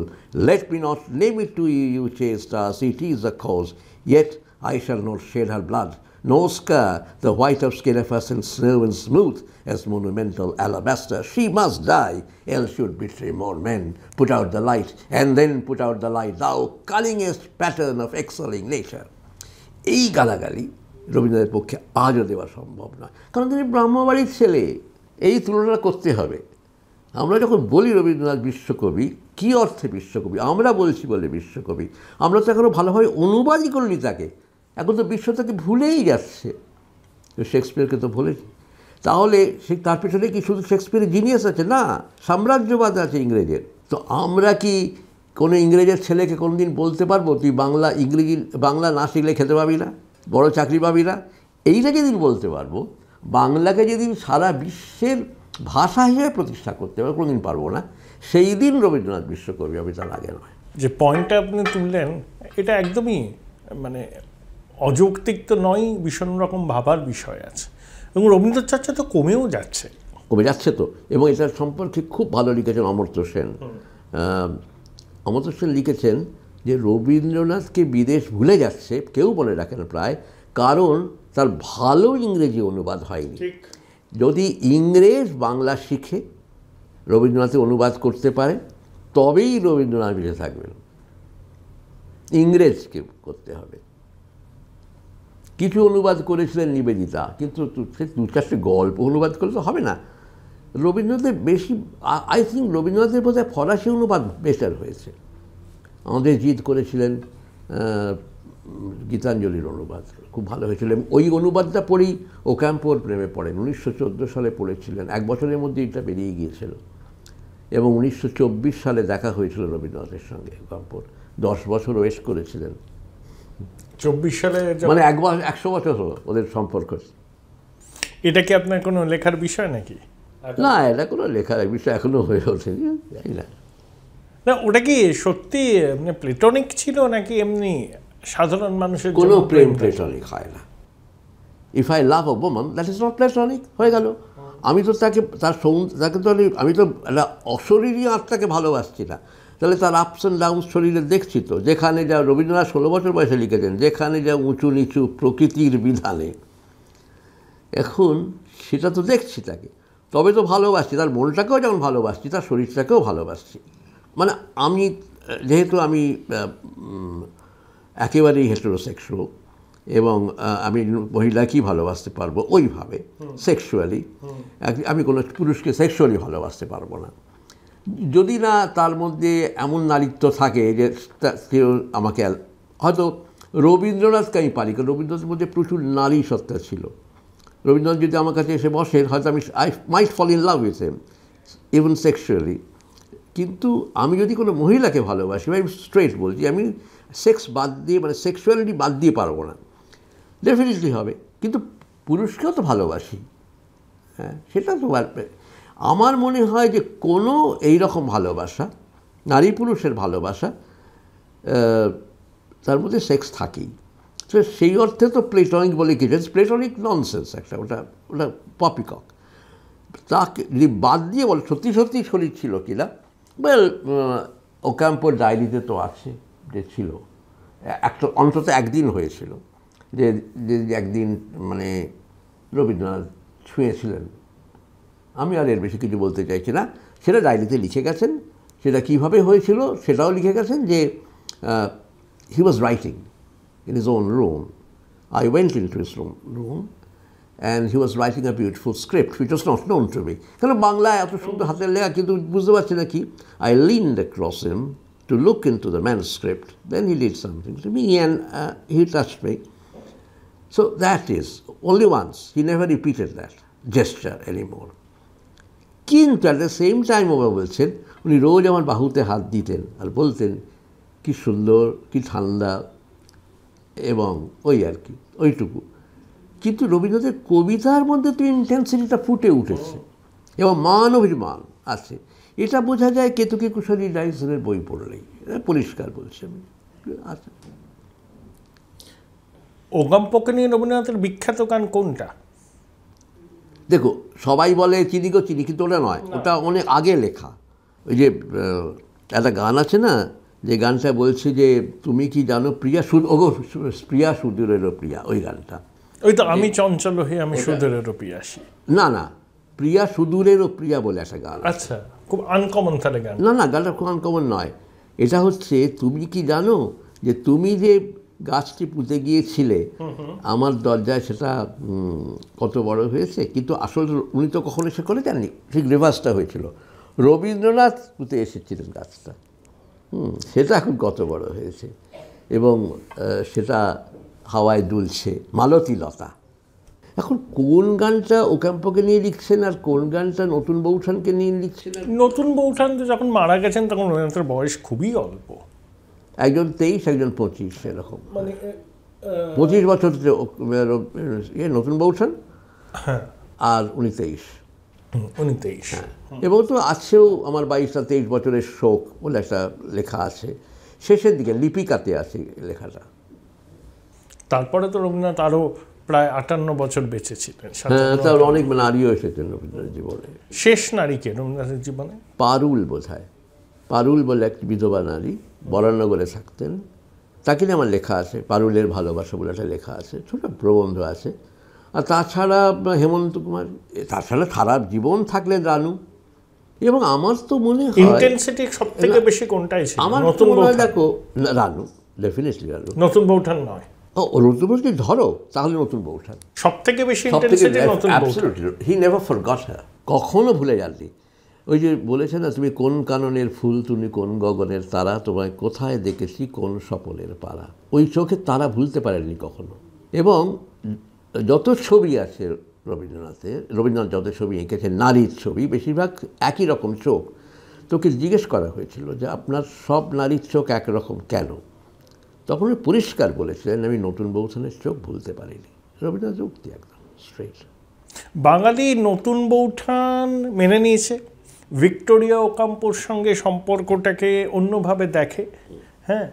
let me not name it to you chaste stars it is the cause yet I shall not shed her blood, nor scar the white of skin of in snow and smooth as monumental alabaster. She must die, else should betray more men. Put out the light, and then put out the light, thou cunningest pattern of excelling nature. এই গালাগালি রবীন্দ্রনাথের পক্ষে আজও দেওয়া সম্ভব নয় কারণ তিনি ব্রাহ্মবাড়ির ছেলে এই তুলনা করতে হবে আমরা যখন বলি রবীন্দ্রনাথ বিশ্বকবি কী অর্থে বিশ্বকবি আমরা বলছি বলে বিশ্বকবি আমরা তো এখনও ভালোভাবে অনুবাদই করিনি তাকে এখন তো বিশ্ব তাকে ভুলেই যাচ্ছে। শেক্সপিয়ারকে তো ভুলেছি তাহলে সে তার পেছনে কি শুধু শেক্সপিয়ারের জিনিয়াস আছে? না, সাম্রাজ্যবাদ আছে ইংরেজের। তো আমরা কি কোনো ইংরেজের ছেলেকে কোনো দিন বলতে পারব, তুই বাংলা, ইংরেজি বাংলা না শিখলে খেতে পাবি না? বড় চাকরি পাবি না? এইটা যেদিন বলতে পারব, বাংলাকে যেদিন সারা বিশ্বের ভাষা হিসেবে প্রতিষ্ঠা করতে পারব, কোনোদিন পারব না। সেই দিন রবীন্দ্রনাথ বিশ্বকবি হবে, তার আগে নয়। যে পয়েন্টটা আপনি তুললেন, এটা একদমই মানে অযৌক্তিক তো নয় ভীষণ রকম ভাবার বিষয় আছে। এবং রবীন্দ্র চর্চা তো কমেও যাচ্ছে। কমে যাচ্ছে তো। এবং এটার সম্পর্কে খুব ভালো লিখেছেন অমর্ত্য সেন। অমর্ত্য সেন লিখেছেন যে রবীন্দ্রনাথকে বিদেশ ভুলে যাচ্ছে কেউ বলে রাখেন প্রায় কারণ তার ভালো ইংরেজি অনুবাদ হয়নি। যদি ইংরেজ বাংলা শিখে রবীন্দ্রনাথের অনুবাদ করতে পারে তবেই রবীন্দ্রনাথ বেঁচে থাকবেন। ইংরেজকে করতে হবে। কিছু অনুবাদ করেছিলেন নিবেদিতা, কিন্তু সে দু চারটে গল্প অনুবাদ করলে তো হবে না। রবীন্দ্রনাথের বেশি আই থিঙ্ক রবীন্দ্রনাথের বোধহয় ফরাসি অনুবাদ বেটার হয়েছে। আমাদের জিত করেছিলেন গীতাঞ্জলির অনুবাদ, খুব ভালো হয়েছিল। ওই অনুবাদটা পড়েই ওক্যাম্পোর প্রেমে পড়েন। উনিশশো চোদ্দ সালে পড়েছিলেন, এক বছরের মধ্যে এটা বেরিয়ে গিয়েছিল। এবং উনিশশো চব্বিশ সালে দেখা হয়েছিল রবীন্দ্রনাথের সঙ্গে ওকাম্পোর, দশ বছর ওয়েস্ট করেছিলেন। চব্বিশ সালে মানে এক বছর একশো বছর হলো ওদের সম্পর্ক। এটা কি আপনার কোনো লেখার বিষয় নাকি? না এটা কোনো লেখার বিষয় এখনও হয়ে ওঠেনি জানি না। না ওটা কি সত্যি মানে প্লেটনিক ছিল নাকি এমনি সাধারণ মানুষের কোনো প্রেম প্লেটনিক হয় না। If I love a woman that is not platonic হয়ে গেল। আমি তো তাকে তার সৌন্দর্য তাকে তো আমি- আমি তো একটা অশরীরী আত্মাকে ভালোবাসছি না। তাহলে তার আপস অ্যান্ড ডাউনস শরীরে দেখছি তো যেখানে যা রবীন্দ্রনাথ ষোলো বছর বয়সে লিখেছেন যেখানে যা উঁচু নিচু প্রকৃতির বিধানে। এখন সেটা তো দেখছি তাকে। তবে তো ভালোবাসছি তার মনটাকেও যেমন ভালোবাসছি তার শরীরটাকেও ভালোবাসছি। মানে আমি যেহেতু আমি একেবারেই হেটেরোসেক্সুয়াল এবং আমি মহিলাকেই ভালোবাসতে পারব ওইভাবে সেক্সুয়ালি আমি কোনো পুরুষকে সেক্সুয়ালি ভালোবাসতে পারব না। যদি না তার মধ্যে এমন নারীত্ব থাকে যে আমাকে হয়তো রবীন্দ্রনাথকে আমি পারি, কারণ রবীন্দ্রনাথের মধ্যে প্রচুর নারী সত্তা ছিল। রবীন্দ্রনাথ যদি আমার কাছে এসে বসেন হয়তো আমি I might fall in love with him even sexually কিন্তু আমি যদি কোনো মহিলাকে ভালোবাসি, আমি স্ট্রেট বলছি, আমি সেক্স বাদ দিয়ে মানে সেক্সুয়ালিটি বাদ দিয়ে পারব না। ডেফিনেটলি হবে। কিন্তু পুরুষকেও তো ভালোবাসি। হ্যাঁ সেটা তো আমার মনে হয় যে কোনো এই রকম ভালোবাসা, নারী পুরুষের ভালোবাসা তার মধ্যে সেক্স থাকেই। তো সেই অর্থে তো প্লেটনিক বলে কিছু প্লেটনিক ননসেন্স একটা, ওটা ওটা পপিকক। তাকে বাদ দিয়ে বল, সত্যি সত্যি শরীর ছিল কিনা ওয়েল ওক্যাম্পোর ডায়েরিতে তো আছে, যে ছিল। একটা, অন্তত একদিন হয়েছিল। যে একদিন মানে রবীন্দ্রনাথ ছুঁয়েছিলেন। আমি আর এর বেশি কিছু বলতে চাইছি না সেটা ডায়েরিতে লিখে গেছেন সেটা কীভাবে হয়েছিল সেটাও লিখে গেছেন যে he was writing in his own room. I went into his room, room and he was writing a beautiful script which was not known to me. কেন বাংলায় এত সুন্দর হাতের লেখা কিন্তু বুঝতে পারছি না কি I leaned across him to look into the manuscript. Then he did something to me and uh, he touched me. So that is only once. He never repeated that gesture anymore. কিন্তু at the same time বাবা বলছেন, উনি রোজ আমার বাহুতে হাত দিতেন আর বলতেন, কি সুন্দর, কি ঠান্ডা এবং ওই আর কি, ওইটুকু। কিন্তু রবীন্দ্রনাথের কবিতার মধ্যে তো ইন্টেন্সিটিটা ফুটে উঠেছে এবং মান অভিমান আছে। এটা বোঝা যায় কেতুকি কুশলী ডাইসনের বই পড়লেই। পরিষ্কার বলছি আমি। আচ্ছা। ওগাম্পকে নিয়ে রবীন্দ্রনাথের বিখ্যাত গান কোনটা? দেখো সবাই বলে চিনি গো চিনি কিন্তু ওটা নয়। ওটা অনেক আগে লেখা। ওই যে একটা গান আছে না যে গানটা বলছে যে তুমি কি জানো প্রিয়া সুদ ওগো প্রিয়া সুদূরেরও প্রিয়া ওই গানটা। ওই তো আমি চঞ্চল হয়ে আমি সুদূরের আসি। না না প্রিয়া সুদূরেরও প্রিয়া বলে একটা গান আচ্ছা খুব আনকমন তাহলে গান না না গানটা খুব আনকমন নয়। এটা হচ্ছে তুমি কি জানো যে তুমি যে গাছটি পুঁতে গিয়েছিলে আমার দরজায় সেটা কত বড় হয়েছে? কিন্তু আসলে উনি তো কখনো সে করে জাননি ঠিক রিভার্সটা হয়েছিল। রবীন্দ্রনাথ পুঁতে এসেছিলেন গাছটা। হুম, সেটা এখন কত বড় হয়েছে? এবং সেটা হাওয়ায় দুলছে মালতী লতা এখন কোন গানটা ওকাম্পকে নিয়ে লিখছেন আর কোন গানটা নতুন বৌঠানকে নিয়ে লিখছেন? নতুন বৌঠান তো যখন মারা গেছেন তখন রবীন্দ্রনাথের বয়স খুবই অল্প। একজন তেইশ একজন পঁচিশ এরকম। মানে পঁচিশ বছর ইয়ে নতুন বৌঠান হ্যাঁ। আর উনি তেইশ। উনি তেইশ। এবং তো আছেও আমার বাইশটা তেইশ বছরের শোক বলে একটা লেখা আছে। শেষের দিকে লিপিকাতে আছে লেখাটা। তারপরে তো রবীন্দ্রনাথ আরও প্রায় আটান্ন বছর বেঁচে ছিলেন হ্যাঁ তার অনেক নারীও এসেছেন রবীন্দ্রনাথ জীবনে। শেষ নারীকে রবীন্দ্রনাথের জীবনে? পারুল বোধ হয় পারুল বলে একটি বিধবা নারী। বরানগরে থাকতেন। তাকে নিয়ে আমার লেখা আছে পারুলের ভালোবাসা বলে একটা লেখা আছে ছোট প্রবন্ধ আছে। আর তাছাড়া হেমন্ত কুমার তাছাড়া খারাপ জীবন থাকলে রানু। এবং আমার তো মনে হয় ইন্টেন্সিটি সব থেকে বেশি কোনটাই ছিল? আমার নতুন দেখো রানু ডেফিনেটলি রানু। নতুন নয়। ও নতুন ধরো তাহলে নতুন বৌঠান। সব থেকে বেশি ইন্টেন্সিটি নতুন হি নেভার কখনো ভুলে যাননি। ওই যে বলেছে না, তুমি কোন কাননের ফুল, তুমি কোন গগনের তারা, তোমায় কোথায় দেখেছি, কোন সপনের পাড়া ওই চোখে তারা ভুলতে পারেননি কখনো। এবং যত ছবি আছে রবীন্দ্রনাথের রবীন্দ্রনাথ যত ছবি এঁকেছেন, নারীর ছবি, বেশিরভাগ একই রকম চোখ। তোকে জিজ্ঞেস করা হয়েছিল যে আপনার সব নারীর চোখ একরকম কেন? তখন পরিষ্কার বলেছিলেন, আমি নতুন বৌথানের চোখ ভুলতে পারিনি। রবীন্দ্রনাথ উক্তি একদম স্ট্রেট বাঙালি নতুন বৌঠান মেনে নিয়েছে। ভিক্টোরিয়া ওকাম্পোর সঙ্গে সম্পর্কটাকে অন্যভাবে দেখে হ্যাঁ?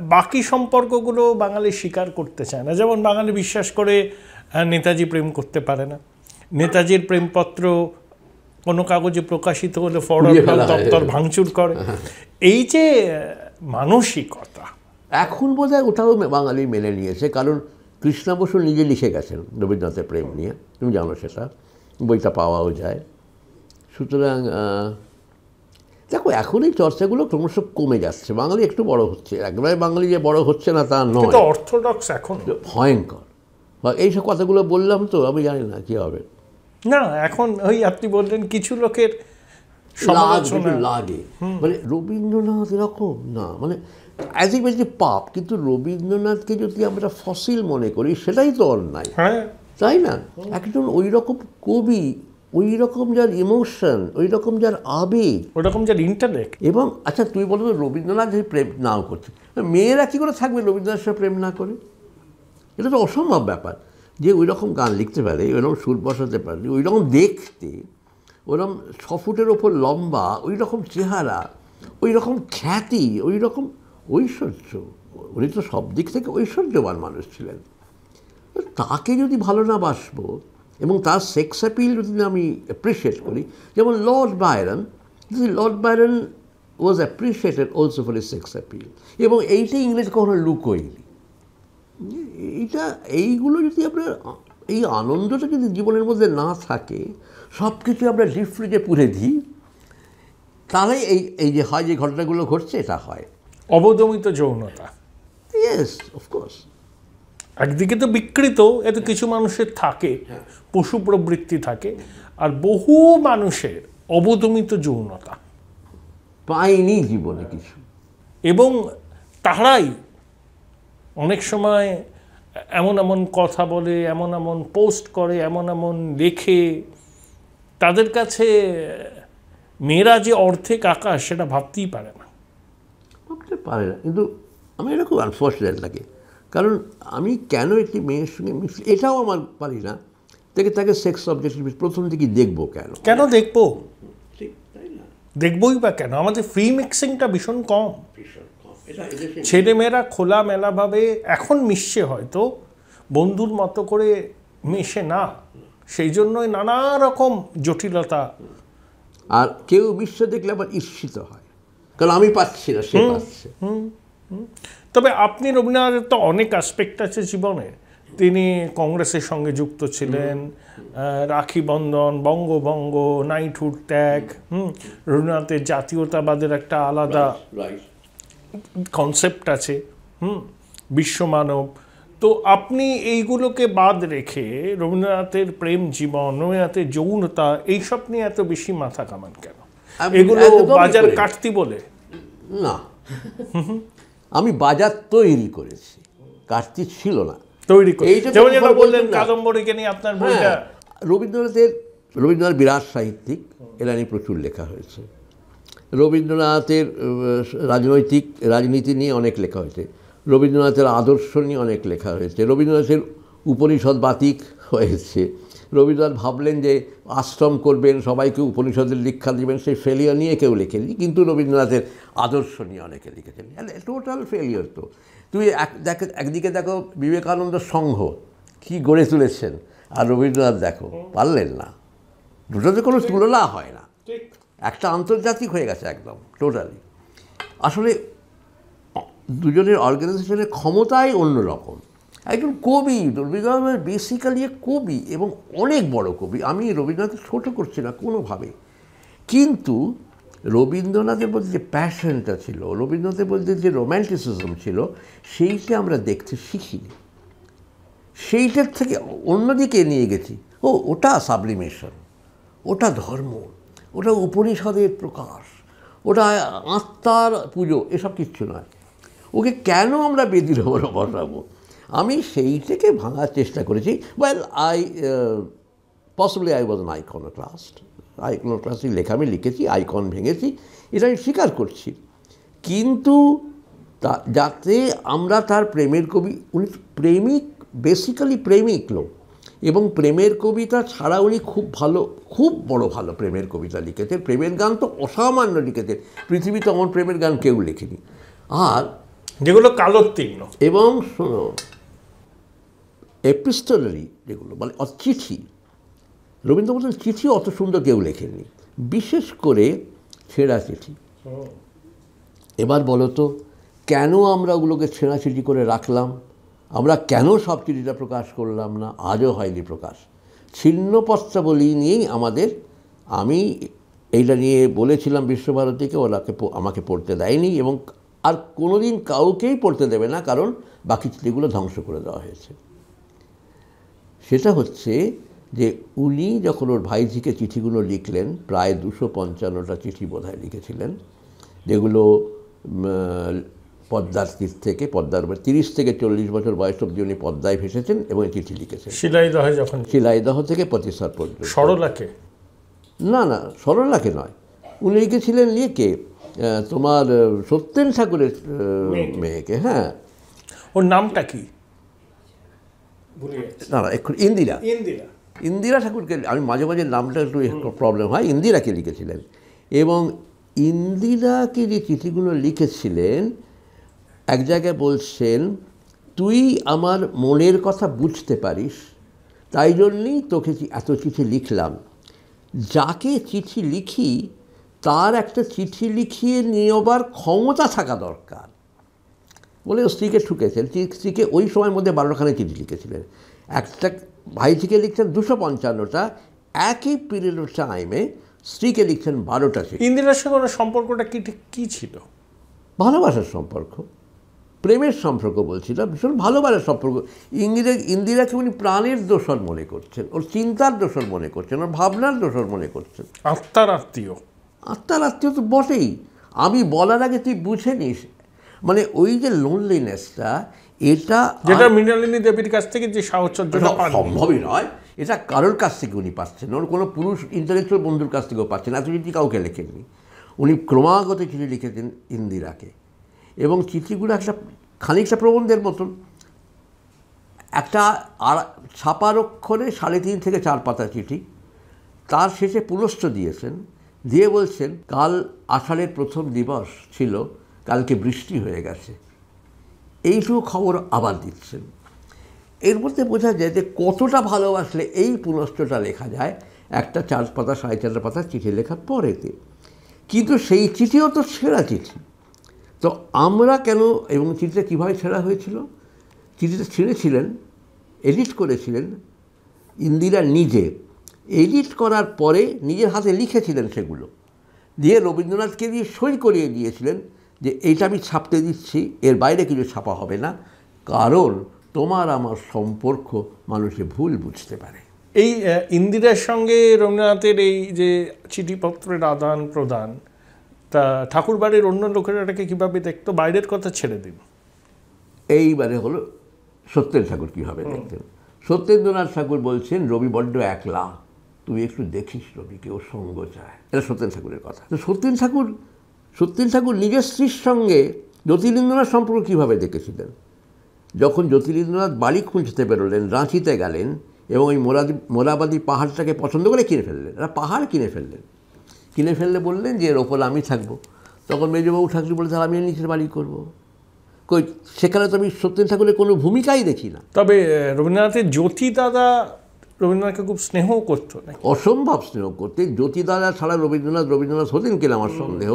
বাকি সম্পর্কগুলো বাঙালি স্বীকার করতে চায় না। যেমন বাঙালি বিশ্বাস করে নেতাজি প্রেম করতে পারে না। নেতাজির প্রেমপত্র কোনো কাগজে প্রকাশিত হলে ফরওয়ার্ড দপ্তর ভাঙচুর করে। এই যে মানসিকতা। এখন বোধ হয় ওটাও বাঙালি মেনে নিয়েছে কারণ কৃষ্ণা বসু নিজে লিখে গেছেন রবীন্দ্রনাথের প্রেম নিয়ে। তুমি জানো সেটা। বইটা পাওয়াও যায়। সুতরাং দেখো এখন এই চর্চাগুলো ক্রমশ কমে যাচ্ছে। বাঙালি একটু বড় হচ্ছে। একেবারে বাঙালি যে বড় হচ্ছে না তা নয়। অর্থোডক্স এখন। ভয়ঙ্কর। এইসব কথাগুলো বললাম তো আমি জানি না কি হবে। না এখন ওই আপনি বললেন কিছু লোকের লাগে মানে রবীন্দ্রনাথ এরকম না। মানে অ্যাজ ইট যে পাপ কিন্তু রবীন্দ্রনাথকে যদি আমরা ফসিল মনে করি সেটাই তো অন্যায়। হ্যাঁ। তাই না? একজন ওই রকম কবি ওই রকম যার ইমোশন ওই রকম যার আবেগ। ওরকম যার ইন্টালেক্ট এবং আচ্ছা তুই বলো রবীন্দ্রনাথ যদি প্রেম নাও করছে মেয়েরা কী করে থাকবে রবীন্দ্রনাথের সাথে প্রেম না করে? এটা তো অসম্ভব ব্যাপার। যে ওই রকম গান লিখতে পারে ওই রকম সুর বসাতে পারে ওই রকম দেখতে ওরকম ছ ফুটের ওপর লম্বা ওই রকম চেহারা ওই রকম খ্যাতি ওই রকম ঐশ্বর্য। উনি তো সব দিক থেকে ঐশ্বর্যবান মানুষ ছিলেন। তাকে যদি ভালো না বাসবো এবং তার সেক্স অ্যাপিল যদি আমি অ্যাপ্রিসিয়েট করি যেমন Lord Byron Lord Byron was appreciated also for his sex appeal এবং এইটাই ইংরেজ কখনো লুকোয়নি। এইটা এইগুলো যদি আপনার এই আনন্দটা যদি জীবনের মধ্যে না থাকে সব কিছু আমরা ডিপ ফ্রিজে পুরে দিই তাহলে এই এই যে হয় যে ঘটনাগুলো ঘটছে এটা হয়। অবদমিত যৌনতা। ইয়েস অফকোর্স একদিকে তো বিকৃত এতে কিছু মানুষের থাকে পশু প্রবৃত্তি থাকে আর বহু মানুষের অবদমিত যৌনতা। পাইনি জীবনে কিছু। এবং তারাই অনেক সময় এমন এমন কথা বলে এমন এমন পোস্ট করে এমন এমন লেখে। তাদের কাছে মেয়েরা যে অর্ধেক আকাশ সেটা ভাবতেই পারে না। ভাবতে পারে না। কিন্তু আমি এটা খুব আনফর্চুনেট লাগে। কারণ আমি কেন একটি মেয়ের সঙ্গে মিশি? এটাও আমার পারি না। তাকে তাকে সেক্স অবজেক্ট প্রথম থেকে দেখব কেন? কেন দেখব? দেখবই বা কেন? আমাদের ফ্রি মিক্সিংটা ভীষণ কম। ছেলে মেয়েরা খোলা মেলাভাবে এখন মিশছে হয়তো বন্ধুর মতো করে মেশে না। সেই জন্যই নানা রকম জটিলতা। আর কেউ বিশ্ব দেখলে আবার ঈর্ষিত হয়। কারণ আমি পাচ্ছি না সে পাচ্ছে। তবে আপনি রবীন্দ্রনাথের তো অনেক অ্যাসপেক্ট আছে জীবনের তিনি কংগ্রেসের সঙ্গে যুক্ত ছিলেন রাখি বন্ধন বঙ্গভঙ্গ নাইটহুড ত্যাগ হুম রবীন্দ্রনাথের জাতীয়তাবাদের একটা আলাদা কনসেপ্ট আছে হুম বিশ্বমানব। তো আপনি এইগুলোকে বাদ রেখে রবীন্দ্রনাথের প্রেম জীবন রবীন্দ্রনাথের যৌনতা এইসব নিয়ে এত বেশি মাথা কামান কেন? এগুলো বাজার কাটতি বলে। না। আমি বাজার তৈরি করেছি। কার্তিক ছিল না। তৈরি বললেন। কাদম্বরীকে নিয়ে আপনার বইটা হ্যাঁ রবীন্দ্রনাথের রবীন্দ্রনাথ বিরাট সাহিত্যিক এরা নিয়ে প্রচুর লেখা হয়েছে। রবীন্দ্রনাথের রাজনৈতিক রাজনীতি নিয়ে অনেক লেখা হয়েছে। রবীন্দ্রনাথের আদর্শ নিয়ে অনেক লেখা হয়েছে। রবীন্দ্রনাথের উপনিষদ বাতিক হয়েছে। রবীন্দ্রনাথ ভাবলেন যে আশ্রম করবেন সবাইকে উপনিষদের দীক্ষা দেবেন সেই ফেলিয়ার নিয়ে কেউ লেখেনি কিন্তু রবীন্দ্রনাথের আদর্শ নিয়ে অনেকে লিখেছেন। টোটাল ফেলিয়ার তো। তুই এক দেখ একদিকে দেখো বিবেকানন্দ সংঘ কি গড়ে তুলেছেন আর রবীন্দ্রনাথ দেখো পারলেন না। দুটোতে কোনো তুলনা হয় না। একটা আন্তর্জাতিক হয়ে গেছে একদম টোটালি আসলে দুজনের অর্গানাইজেশনের ক্ষমতাই অন্যরকম। একজন কবি রবীন্দ্রনাথ বেসিক্যালি এ কবি এবং অনেক বড় কবি। আমি রবীন্দ্রনাথকে ছোট করছি না কোনোভাবে। কিন্তু রবীন্দ্রনাথের মধ্যে যে প্যাশনটা ছিল, রবীন্দ্রনাথের মধ্যে যে রোম্যান্টিসিজম ছিল, সেইটা আমরা দেখতে শিখিনি। সেইটার থেকে অন্যদিকে নিয়ে গেছি। ও, ওটা সাবলিমেশন ওটা ধর্ম, ওটা উপনিষদের প্রকাশ, ওটা আত্মার পুজো, এসব কিচ্ছু নয়। ওকে কেন আমরা বেদির ওপর বসাবো? আমি সেইটাকে ভাঙার চেষ্টা করেছি। Well I possibly I was an iconoclast iconoclastic লেখা আমি লিখেছি আইকন ভেঙেছি এটা আমি স্বীকার করছি। কিন্তু তা যাতে আমরা তার প্রেমের কবি উনি প্রেমিক বেসিক্যালি প্রেমিক লোক। এবং প্রেমের কবিতা ছাড়া উনি খুব ভালো খুব বড় ভালো প্রেমের কবিতা লিখেছেন। প্রেমের গান তো অসামান্য লিখেছেন। পৃথিবীতে অমন প্রেমের গান কেউ লেখেনি। আর যেগুলো কালোত্তীর্ণ। এবং শোনো এপিস্টলারি যেগুলো মানে চিঠি। রবীন্দ্রনাথের চিঠি অত সুন্দর কেউ লেখেননি। বিশেষ করে ছেঁড়া চিঠি। এবার বলো তো, কেন আমরা ওগুলোকে ছেঁড়া চিঠি করে রাখলাম? আমরা কেন সব চিঠিটা প্রকাশ করলাম না? আজও হয়নি প্রকাশ। ছিন্ন পত্রাবলী নিয়েই আমাদের, আমি এইটা নিয়ে বলেছিলাম বিশ্বভারতীকে ওরাকে আমাকে পড়তে দেয়নি এবং আর কোনোদিন কাউকেই পড়তে দেবে না, কারণ বাকি চিঠিগুলো ধ্বংস করে দেওয়া হয়েছে। সেটা হচ্ছে যে উনি যখন ওর ভাইঝিকে চিঠিগুলো লিখলেন প্রায় দুশো পঞ্চান্নটা চিঠি বোধহয় লিখেছিলেন যেগুলো পদ্মার তীর থেকে পদ্মার তিরিশ থেকে চল্লিশ বছর বয়স অব্দি উনি পদ্মায় ভেসেছেন এবং চিঠি লিখেছেন। শিলাইদহে যখন শিলাইদহ থেকে প্রতিষ্ঠার পর্যন্ত। সরলাকে? না না সরলাকে নয়। উনি লিখেছিলেন লিখে তোমার সত্যেন ঠাকুরের মেয়েকে হ্যাঁ। ওর নামটা কি। না না এখন ইন্দিরা। ইন্দিরা। ইন্দিরা ঠাকুরকে আমি মাঝে মাঝে নামটা একটু প্রবলেম হয়। ইন্দিরাকে লিখেছিলেন। এবং ইন্দিরাকে যে চিঠিগুলো লিখেছিলেন এক জায়গায় বলছেন তুই আমার মনের কথা বুঝতে পারিস তাই জন্যেই তোকে এত চিঠি লিখলাম। যাকে চিঠি লিখি তার একটা চিঠি লিখিয়ে নেওয়ার ক্ষমতা থাকা দরকার। বলে স্ত্রীকে ঠুকেছেন। স্ত্রীকে ওই সময়ের মধ্যে বারোখানে চিঠি লিখেছিলেন। একটা ভাইজিকে লিখছেন দুশো পঞ্চান্নটা একই পিরিয়ড অফ টাইমে স্ত্রীকে লিখছেন বারোটা চিঠি। ইন্দিরার সঙ্গে ওনার সম্পর্কটা কি ঠিক কী ছিল? ভালোবাসার সম্পর্ক। প্রেমের সম্পর্ক বলছিলাম ভীষণ ভালোবাসার সম্পর্ক। ইন্দিরা ইন্দিরাকে উনি প্রাণের দোষর মনে করছেন ওর চিন্তার দোষর মনে করছেন ওর ভাবনার দোষর মনে করছেন। আত্মার আত্মীয়। আত্মার আত্মীয় তো বটেই। আমি বলার আগে তুই বুঝে নিস মানে ওই যে লোনলিনেসটা এটা যেটা মৃণালিনী দেবীর কাছ থেকে যে সাহচর্যটা পান সম্ভবই নয়। এটা কারোর কাছ থেকে উনি পাচ্ছেন। ওর কোনো পুরুষ ইন্টালেকচুয়াল বন্ধুর কাছ থেকেও পাচ্ছেন। এত চিঠি কাউকে লেখেননি। উনি ক্রমাগত চিঠি লিখেছেন ইন্দিরাকে। এবং চিঠিগুলো একটা খানিকটা প্রবন্ধের মতন। একটা আর ছাপার অক্ষরে সাড়ে তিন থেকে চার পাতা চিঠি। তার শেষে পুনশ্চ দিয়েছেন। দিয়ে বলছেন কাল আষাঢ়ের প্রথম দিবস ছিল। কালকে বৃষ্টি হয়ে গেছে। এইটুকু খবর আবার দিচ্ছেন। এর মধ্যে বোঝা যায় যে কতটা ভালোবাসলে এই পুনশ্চটা লেখা যায়, একটা চার পাতা, সাড়ে চার পাতা চিঠি লেখার পরেতে। কিন্তু সেই চিঠিও তো সেরা চিঠি। তো আমরা কেন এবং চিঠিটা কীভাবে ছেঁড়া হয়েছিল? চিঠিটা ছিঁড়েছিলেন, এডিট করেছিলেন ইন্দিরা নিজে। এডিট করার পরে নিজের হাতে লিখেছিলেন সেগুলো। দিয়ে রবীন্দ্রনাথকে দিয়ে সই করিয়ে দিয়েছিলেন যে এইটা আমি ছাপতে দিচ্ছি এর বাইরে কিছু ছাপা হবে না কারণ তোমার আমার সম্পর্ক মানুষে ভুল বুঝতে পারে। এই ইন্দিরার সঙ্গে রবীন্দ্রনাথের এই যে চিঠিপত্রের আদান প্রদান তা ঠাকুরবাড়ির অন্য লোকেরা এটাকে কীভাবে দেখতো? বাইরের কথা ছেড়ে দিন। এইবারে হলো সত্যেন ঠাকুর কীভাবে দেখতেন? সত্যেন্দ্রনাথ ঠাকুর বলছেন রবি বড্ড একলা। তুই একটু দেখিস রবিকে ও সঙ্গ চায়। এটা সত্যেন ঠাকুরের কথা। তো সত্যেন ঠাকুর সত্যেন ঠাকুর নিজের স্ত্রীর সঙ্গে জ্যোতিরিন্দ্রনাথ সম্পর্ক কীভাবে দেখেছিলেন? যখন জ্যোতিরিন্দ্রনাথ বাড়ি খুঁজতে বেরোলেন রাঁচিতে গেলেন এবং ওই মোরাদি মোরাবাদী পাহাড়টাকে পছন্দ করে কিনে ফেললেন। এরা পাহাড় কিনে ফেললেন। কিনে ফেললে বললেন যে এর ওপর আমি থাকব। তখন মেজবাবু ঠাকুর বলে তাহলে আমি নিচের বাড়ি করব। কই সেখানে তো আমি সত্যেন ঠাকুরের কোনো ভূমিকাই দেখি না। তবে রবীন্দ্রনাথের জ্যোতি দাদা রবীন্দ্রনাথকে খুব স্নেহ করতো অসম্ভব স্নেহ করতে জ্যোতি দাদা ছাড়া রবীন্দ্রনাথ রবীন্দ্রনাথ হতেন কিনা আমার সন্দেহ।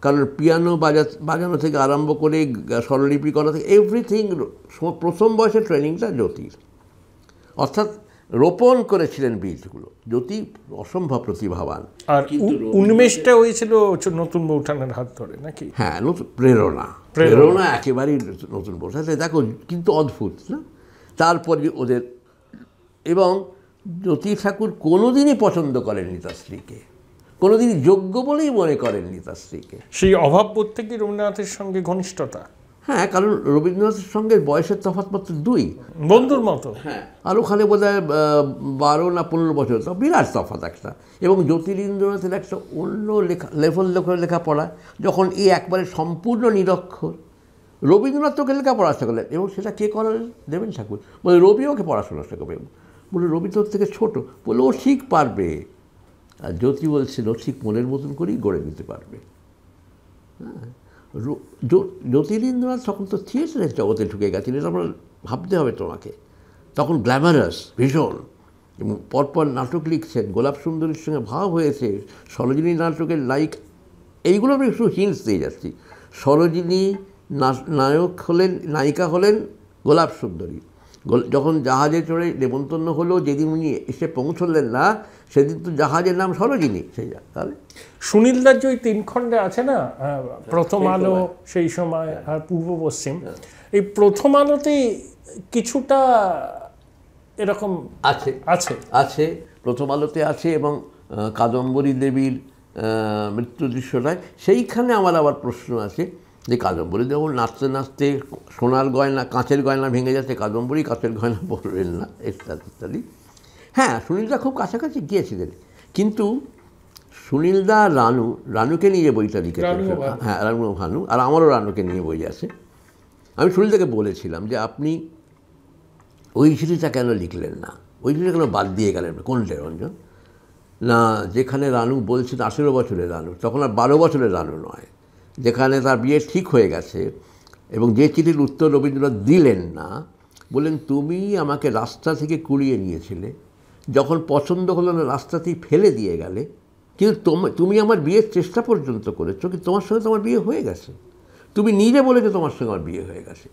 কারণ পিয়ানো বাজা বাজানো থেকে আরম্ভ করে স্বরলিপি করা থেকে এভরিথিং প্রথম বয়সের ট্রেনিংটা জ্যোতির অর্থাৎ রোপণ করেছিলেন বীজগুলো। জ্যোতি অসম্ভব প্রতিভাবান। আর উ- উন্মেষটা হয়েছিল হচ্ছে নতুন বৌঠানের হাত ধরে নাকি? হ্যাঁ নতুন প্রেরণা। প্রেরণা। একেবারেই নতুন বসে দেখো কিন্তু অদ্ভুত না? তারপরে ওদের এবং জ্যোতি ঠাকুর কোনোদিনই পছন্দ করেননি তার স্ত্রীকে। কোনোদিনই যোগ্য বলেই মনে করেননি তার স্ত্রীকে। সেই অভাববোধ থেকে রবীন্দ্রনাথের সঙ্গে ঘনিষ্ঠতা? হ্যাঁ কারণ রবীন্দ্রনাথের সঙ্গে বয়সের তফাৎ মাত্র দুই। বন্ধুর মতো? হ্যাঁ আর ওখানে বোধ হয় বারো না পনেরো বছর তো বিরাট তফাৎ একটা। এবং জ্যোতিরিন্দ্রনাথের একটা অন্য লেখা লেভেল লেখা লেখাপড়া যখন এই একবারে সম্পূর্ণ নিরক্ষর রবীন্দ্রনাথ তোকে লেখাপড়া শেখালেন এবং সেটা কে করালেন দেবেন ঠাকুর? বলে রবি ওকে পড়াশোনা শেখাবে। বলে রবি তোর থেকে ছোটো বলে ও ঠিক পারবে। আর জ্যোতি বলছিল, ঠিক মনের মতন করেই গড়ে নিতে পারবে। জ্যো- জ্যোতিরিন্দ্রনাথ তখন তো থিয়েটারের জগতে ঢুকে গেছেন এটা আপনার ভাবতে হবে তোমাকে। তখন গ্ল্যামারাস, ভীষণ, এবং পরপর নাটক লিখছেন, গোলাপ সুন্দরীর সঙ্গে ভাব হয়েছে, সরোজিনী নাটকের লাইক, এইগুলো আমি একটু হিন্টস দিয়ে যাচ্ছি। সরোজিনী নায়ক হলেন, নায়িকা হলেন গোলাপ সুন্দরী। যখন জাহাজে চড়ে নেমন্তন্ন হলো, যেদিন উনি এসে পৌঁছলেন না সেদিন তো জাহাজের নাম সরোজিনী সেই তাহলে? সুনীল দাস যে ওই তিন খণ্ডে আছে না প্রথম আলো সেই সময় আর পূর্ব পশ্চিম। এই প্রথম আলোতে কিছুটা এরকম আছে। আছে। আছে প্রথম আলোতে আছে এবং কাদম্বরী দেবীর মৃত্যু দৃশ্যটায়। সেইখানে আমার আবার প্রশ্ন আছে যে কাদম্বরী দেব নাচতে নাচতে সোনার গয়না কাঁচের গয়না ভেঙে যাচ্ছে কাদম্বরী কাঁচের গয়না বলবেন না ইত্যাদি ইত্যাদি। হ্যাঁ সুনীলদা খুব কাছাকাছি গিয়েছিলেন। কিন্তু সুনীলদা রানু রানুকে নিয়ে বইটা ভানু। হ্যাঁ রানু ভানু আর আমারও রানুকে নিয়ে বই আছে। আমি সুনীলদাকে বলেছিলাম যে আপনি ওই চিঠিটা কেন লিখলেন না? ওই চিঠিটা কেন বাদ দিয়ে গেলেন? কোনটা রঞ্জন না যেখানে রানু বলছেন আঠেরো বছরের রানু তখন আর বারো বছরের রানু নয়। যেখানে তার বিয়ে ঠিক হয়ে গেছে এবং যে চিঠির উত্তর রবীন্দ্রনাথ দিলেন না বললেন তুমি আমাকে রাস্তা থেকে কুড়িয়ে নিয়েছিলে। যখন পছন্দ হলো না, রাস্তাতেই ফেলে দিয়ে গেলে, কিন্তু তোম- আমার বিয়ের চেষ্টা পর্যন্ত করেছ, কিন্তু তোমার সঙ্গে তোমার বিয়ে হয়ে গেছে। তুমি নিজে বলেছ তোমার সঙ্গে আমার বিয়ে হয়ে গেছে।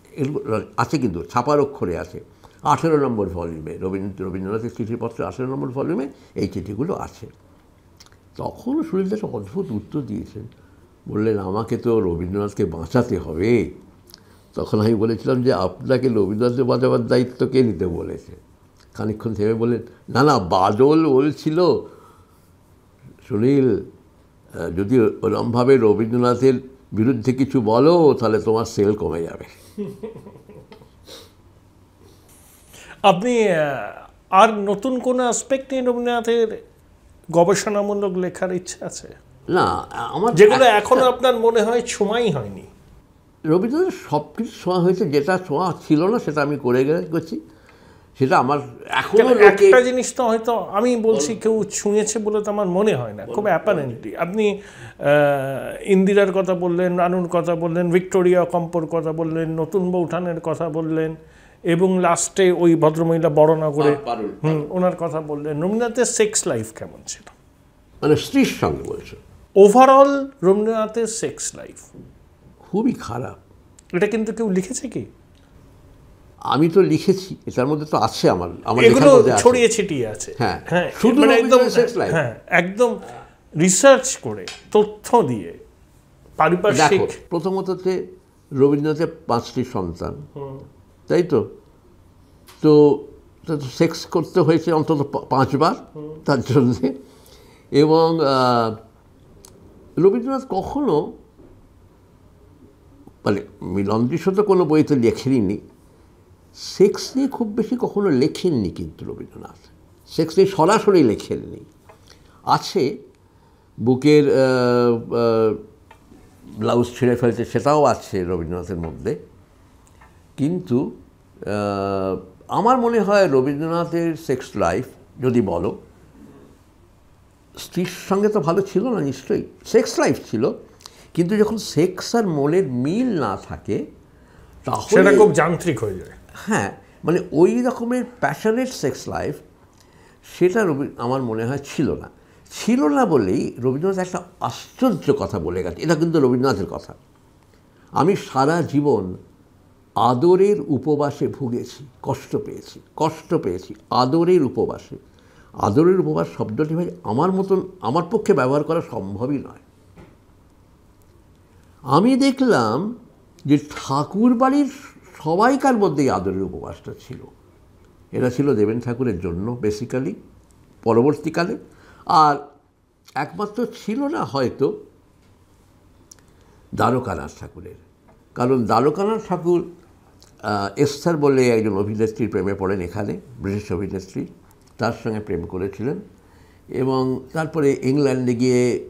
আছে কিন্তু, ছাপার অক্ষরে আছে। আঠেরো নম্বর ভলিউমে রবীন্দ্র, রবীন্দ্রনাথের চিঠিপত্র আঠেরো নম্বর ভলিউমে এই চিঠিগুলো আছে। তখন সুনীল দাস অদ্ভুত উত্তর দিয়েছেন। বললেন, আমাকে তো রবীন্দ্রনাথকে বাঁচাতে হবে। তখন আমি বলেছিলাম যে, আপনাকে রবীন্দ্রনাথকে বাঁচাবার দায়িত্ব কে নিতে বলেছে? খানিক্ষণ থেমে বললেন না না বাদল বলছিল সুনীল যদি ওরমভাবে রবীন্দ্রনাথের বিরুদ্ধে কিছু বলো তাহলে তোমার সেল কমে যাবে। আপনি আর নতুন কোনো অ্যাসপেক্ট নিয়ে রবীন্দ্রনাথের গবেষণামূলক লেখার ইচ্ছা আছে? না আমার যেগুলো এখনও আপনার মনে হয় ছোঁয়াই হয়নি। রবীন্দ্রনাথ সব কিছু ছোঁয়া হয়েছে যেটা ছোঁয়া ছিল না সেটা আমি করে গে- গেছি। সেটা আমার এখনও একটা জিনিস তো হয়তো আমি বলছি কেউ ছুঁয়েছে বলে তো আমার মনে হয় না খুব অ্যাপারেন্টলি আপনি ইন্দিরার কথা বললেন রানুর কথা বললেন ভিক্টোরিয়া কম্পোর কথা বললেন নতুন বৌঠানের কথা বললেন এবং লাস্টে ওই ভদ্রমহিলা বড়নগরে পারুল, হুম ওনার কথা বললেন। রবীন্দ্রনাথের সেক্স লাইফ কেমন ছিল? মানে স্ত্রীর সঙ্গে বলছো। ওভারঅল রবীন্দ্রনাথের সেক্স লাইফ খুবই খারাপ। এটা কিন্তু কেউ লিখেছে কি? আমি তো লিখেছি এটার মধ্যে তো আছে আমার আমার এগুলো। ছড়িয়ে ছিটিয়ে আছে হ্যাঁ। হ্যাঁ শুধু একদম? হ্যাঁ একদম রিসার্চ করে তথ্য দিয়ে পারিপার্শ্বিক প্রথমত রবীন্দ্রনাথের পাঁচটি সন্তান তাই তো তো সেক্স করতে হয়েছে অন্তত পাঁচবার তার জন্যে এবং রবীন্দ্রনাথ কখনো মানে মিলন দৃশ্য তো কোনো বইতে লেখেনি সেক্স নিয়ে খুব বেশি কখনো লেখেননি কিন্তু রবীন্দ্রনাথ। সেক্স নিয়ে সরাসরি লেখেননি। আছে বুকের ব্লাউজ ছিঁড়ে ফেলছে, সেটাও আছে রবীন্দ্রনাথের মধ্যে। কিন্তু আমার মনে হয় রবীন্দ্রনাথের সেক্স লাইফ, যদি বলো, স্ত্রীর সঙ্গে তো ভালো ছিল না নিশ্চয়ই, সেক্স লাইফ ছিল। কিন্তু যখন সেক্স আর মনের মিল না থাকে, তাহলে খুব যান্ত্রিক হয়ে যায়। হ্যাঁ মানে ওই রকমের প্যাশনেট সেক্স লাইফ সেটা রবি, আমার মনে হয় ছিল না। ছিল না বলেই রবীন্দ্রনাথ একটা আশ্চর্য কথা বলে গেছে। এটা কিন্তু রবীন্দ্রনাথের কথা। আমি সারা জীবন আদরের উপবাসে ভুগেছি, কষ্ট পেয়েছি কষ্ট পেয়েছি, আদরের উপবাসে। আদরের উপবাস শব্দটি ভাই আমার মতন, আমার পক্ষে ব্যবহার করা সম্ভবই নয়। আমি দেখলাম যে ঠাকুর বাড়ির সবাইকার মধ্যেই আদরের উপবাসটা ছিল। এটা ছিল দেবেন ঠাকুরের জন্য বেসিক্যালি পরবর্তীকালে। আর একমাত্র ছিল না হয়তো দ্বারকানাথ ঠাকুরের। কারণ দ্বারকানাথ ঠাকুর এস্থার বলে একজন অভিনেত্রীর প্রেমে পড়েন এখানে, ব্রিটিশ অভিনেত্রী। তার সঙ্গে প্রেম করেছিলেন এবং তারপরে ইংল্যান্ডে গিয়ে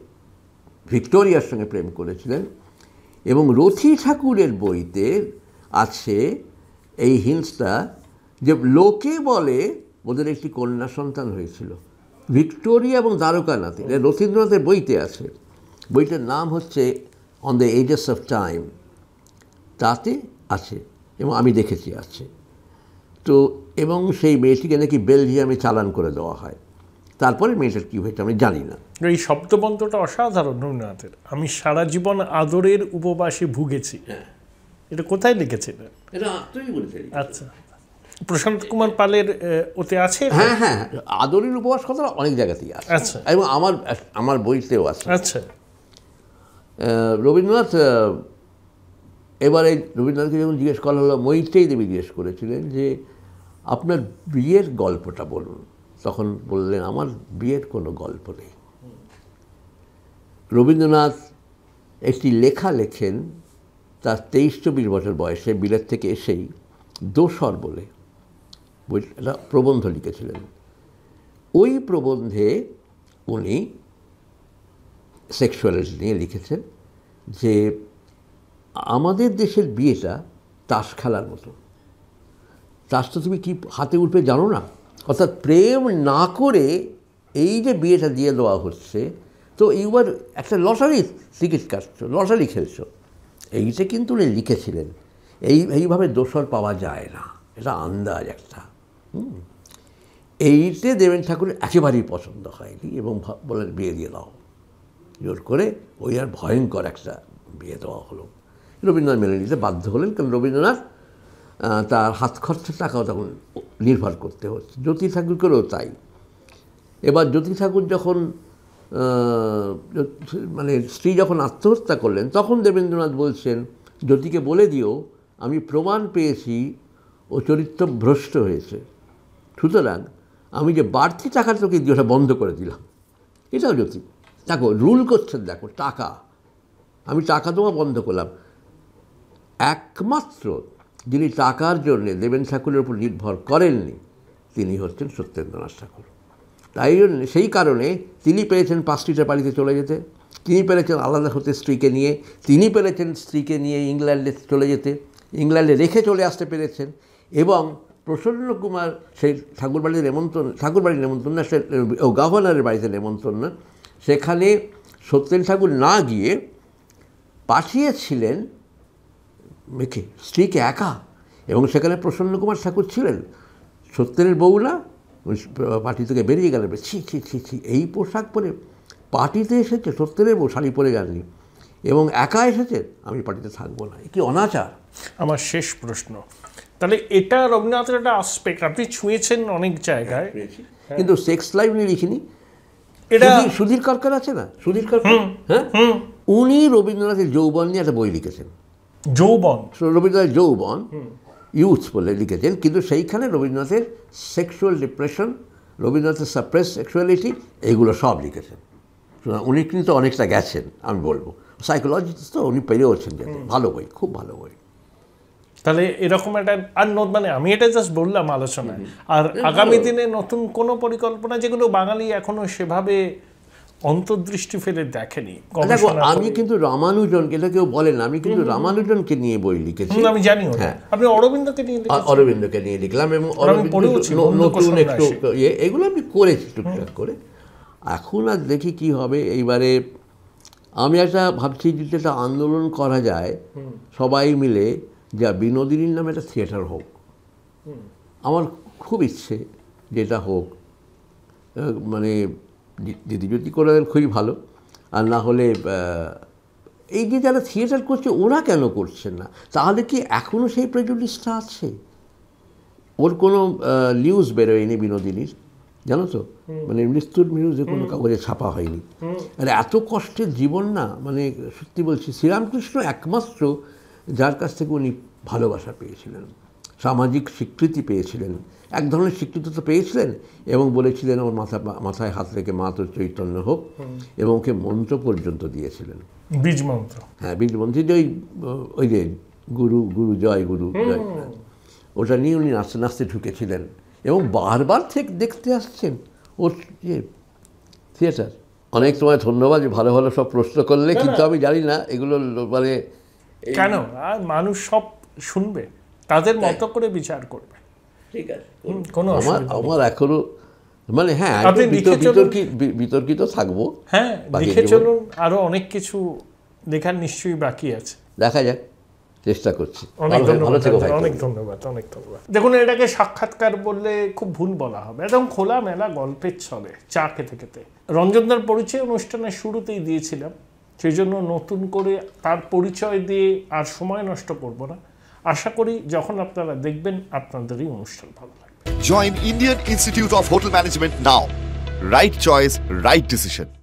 ভিক্টোরিয়ার সঙ্গে প্রেম করেছিলেন। এবং রথি ঠাকুরের বইতে আছে এই হিংসটা যে লোকে বলে ওদের একটি কন্যা সন্তান হয়েছিল। ভিক্টোরিয়া এবং দ্বারকানাথ রথীন্দ্রনাথের বইতে আছে। বইটার নাম হচ্ছে on the edges of time তাতে আছে এবং আমি দেখেছি আছে। তো এবং সেই মেয়েটিকে নাকি বেলজিয়ামে চালান করে দেওয়া হয়। তারপরে মেয়েটার কী হয়েছে আমি জানি না। এই শব্দবন্তটা অসাধারণ রবীন্দ্রনাথের। আমি সারা জীবন আদরের উপবাসে ভুগেছি। এটা কোথায় লিখেছিলেন এটা আত্মই বলেছে আচ্ছা। প্রশান্ত কুমার পালের ওতে আছে? হ্যাঁ হ্যাঁ আদরের উপবাস কথা অনেক জায়গাতেই আছে। আচ্ছা। এবং আমার আমার বইতেও আছে। আচ্ছা। রবীন্দ্রনাথ এবারে রবীন্দ্রনাথকে যখন জিজ্ঞেস করা হলো মৈত্রেয়ী দেবী জিজ্ঞেস করেছিলেন যে আপনার বিয়ের গল্পটা বলুন। তখন বললেন আমার বিয়ের কোনো গল্প নেই। রবীন্দ্রনাথ একটি লেখা লেখেন তার তেইশ চব্বিশ বছর বয়সে বিলেত থেকে এসেই দোসর বলে একটা প্রবন্ধ লিখেছিলেন। ওই প্রবন্ধে উনি সেক্সুয়ালিটি নিয়ে লিখেছেন যে, আমাদের দেশের বিয়েটা তাস খেলার মতো। তাস তো তুমি কি হাতে উঠবে জানো না? অর্থাৎ প্রেম না করে এই যে বিয়েটা দিয়ে দেওয়া হচ্ছে, তো এইবার একটা লটারি টিকিট কাটছো, লটারি খেলছো। এইটা কিন্তু উনি লিখেছিলেন, এই, এইভাবে দোসর পাওয়া যায় না। এটা আন্দাজ একটা। এইতে দেবেন ঠাকুরের একেবারেই পছন্দ হয়নি এবং বলেন বিয়ে দিয়ে দাও। জোর করে ওই আর ভয়ঙ্কর একটা বিয়ে দেওয়া হলো। রবীন্দ্রনাথ মেনে নিতে বাধ্য হলেন, কারণ রবীন্দ্রনাথ তার হাত খরচের টাকাও তখন নির্ভর করতে হচ্ছে। জ্যোতি ঠাকুরকেও তাই। এবার জ্যোতি ঠাকুর যখন মানে স্ত্রী যখন আত্মহত্যা করলেন, তখন দেবেন্দ্রনাথ বলছেন, জ্যোতিকে বলে দিও, আমি প্রমাণ পেয়েছি, ও চরিত্র ভ্রষ্ট হয়েছে। সুতরাং আমি যে বাড়তি টাকা তোকে দিয়ে ওটা বন্ধ করে দিলাম। এটাও জ্যোতি। দেখো রুল করছেন দেখো, টাকা। আমি টাকা দেওয়া বন্ধ করলাম। একমাত্র যিনি টাকার জন্যে দেবেন ঠাকুরের উপর নির্ভর করেননি, তিনি হচ্ছেন সত্যেন্দ্রনাথ ঠাকুর। তাই জন্য সেই কারণে তিনি পেরেছেন পাঁচটিটা বাড়িতে চলে যেতে, তিনি পেরেছেন আলাদা হতে স্ত্রীকে নিয়ে, তিনি পেরেছেন স্ত্রীকে নিয়ে ইংল্যান্ডে চলে যেতে, ইংল্যান্ডে রেখে চলে আসতে পেরেছেন এবং প্রসন্ন কুমার সেই ঠাকুরবাড়ির নেমন্ত্রণ ঠাকুরবাড়ির নেমন্ত্রণ না, সে ও গভর্নরের বাড়িতে নেমন্ত্রণ না সেখানে সত্যেন ঠাকুর না গিয়ে পাঠিয়েছিলেন মেকে স্ত্রীকে একা এবং সেখানে প্রসন্ন কুমার ঠাকুর ছিলেন। সত্যেনের বউ না পার্টি থেকে বেরিয়ে গেলেন। ছি ছি ছি ছি। এই পোশাক পরে পার্টিতে এসেছে সত্যেনের বউ শাড়ি পরে যাননি এবং একা এসেছে আমি পার্টিতে থাকব না। কি অনাচার? আমার শেষ প্রশ্ন। তাহলে এটা রবীন্দ্রনাথের একটা আসপেক্ট। আপনি ছুঁয়েছেন অনেক জায়গায়। কিন্তু সেক্স লাইফ নিয়ে লিখিনি। এটা সুধীর- সুধীর কর্কর আছে না? সুধীর কর্কর? হ্যাঁ? উনি রবীন্দ্রনাথের যৌবন নিয়ে একটা বই লিখেছেন। যৌবন? রবীন্দ্রনাথ যৌবন। ইউথ বলে লিখেছেন। কিন্তু সেইখানে রবীন্দ্রনাথের সেক্সুয়াল ডিপ্রেশন রবীন্দ্রনাথের সাপ্রেস সেক্সুয়ালিটি এগুলো সব লিখেছেন। উনি কিন্তু অনেকটা গেছেন আমি বলব। সাইকোলজিস্ট তো উনি পেরেওছেন যেতে। ভালো বই খুব ভালো বই। তাহলে এরকম একটা আর মানে আমি এটা জাস্ট বললাম আলোচনায়। আর আগামী দিনে নতুন কোনো পরিকল্পনা যেগুলো বাঙালি এখনও সেভাবে অন্তর্দৃষ্টি ফেলে দেখেনি দেখো আমি কিন্তু রামানুজনকে এটা কেউ বলেন না, আমি কিন্তু রামানুজনকে নিয়ে বই লিখেছি। আমি জানি হ্যাঁ। আপনি অরবিন্দকে নিয়ে অরবিন্দকে নিয়ে লিখলাম এবং নতুন একটু ইয়ে এগুলো আমি করেছি টুকটাক করে। এখন আর দেখি কি হবে এইবারে আমি একটা ভাবছি যদি একটা আন্দোলন করা যায় সবাই মিলে যা বিনোদিনীর নামে একটা থিয়েটার হোক। আমার খুব ইচ্ছে যেটা হোক মানে দি- দিদি যদি করে দেন খুবই ভালো। আর না হলে এই যে যারা থিয়েটার করছে ওরা কেন করছেন না? তাহলে কি এখনও সেই প্রেজুডিসটা আছে? ওর কোনো নিউজ বেরোয়নি বিনোদিনীর জানো তো? মানে মৃত্যুর নিউজে কোনো কাগজে ছাপা হয়নি। আর এত কষ্টের জীবন না মানে সত্যি বলছি শ্রীরামকৃষ্ণ একমাত্র যার কাছ থেকে উনি ভালোবাসা পেয়েছিলেন সামাজিক স্বীকৃতি পেয়েছিলেন। এক ধরনের স্বীকৃতি তো পেয়েছিলেন এবং বলেছিলেন ওর মাথা মাথায় হাত রেখে মা তোর চৈতন্য হোক এবং ওকে মন্ত্র পর্যন্ত দিয়েছিলেন। বীজ মন্ত্র। হ্যাঁ বীরবন্ধী যে ওই ওই যে গুরু গুরু জয় গুরু জয়। ওটা নিয়ে উনি নাচতে নাচতে ঢুকেছিলেন এবং বারবার থেকে দেখতে আসছেন। ওর ইয়ে থিয়েটার। অনেক সময় ধন্যবাদ যে ভালো ভালো সব প্রশ্ন করলে কিন্তু আমি জানি না এগুলো মানে কেন? আর মানুষ সব শুনবে। তাদের মতো করে বিচার করবে। ঠিক আছে কোনো আমার আমার এখনও মানে হ্যাঁ আপনি একটু লিখে বিতর- চলুন। বিতর্কিত বিতর্কিত থাকব। হ্যাঁ লিখে চলুন। আরও অনেক কিছু লেখার নিশ্চয়ই বাকি আছে। দেখা যাক চেষ্টা করছি। অনেক ভালো ভালো ধন্যবাদ অনেক ধন্যবাদ অনেক ধন্যবাদ। দেখুন এটাকে সাক্ষাৎকার বললে খুব ভুল বলা হবে। একদম খোলা মেলা গল্পের ছলে চা খেতে খেতে। রঞ্জনদার পরিচয় অনুষ্ঠানের শুরুতেই দিয়েছিলাম। সেই জন্য নতুন করে তার পরিচয় দিয়ে আর সময় নষ্ট করব না। আশা করি যখন আপনারা দেখবেন, আপনাদেরই অনুষ্ঠান ভালো লাগবে। Join Indian Institute of Hotel Management now right choice right decision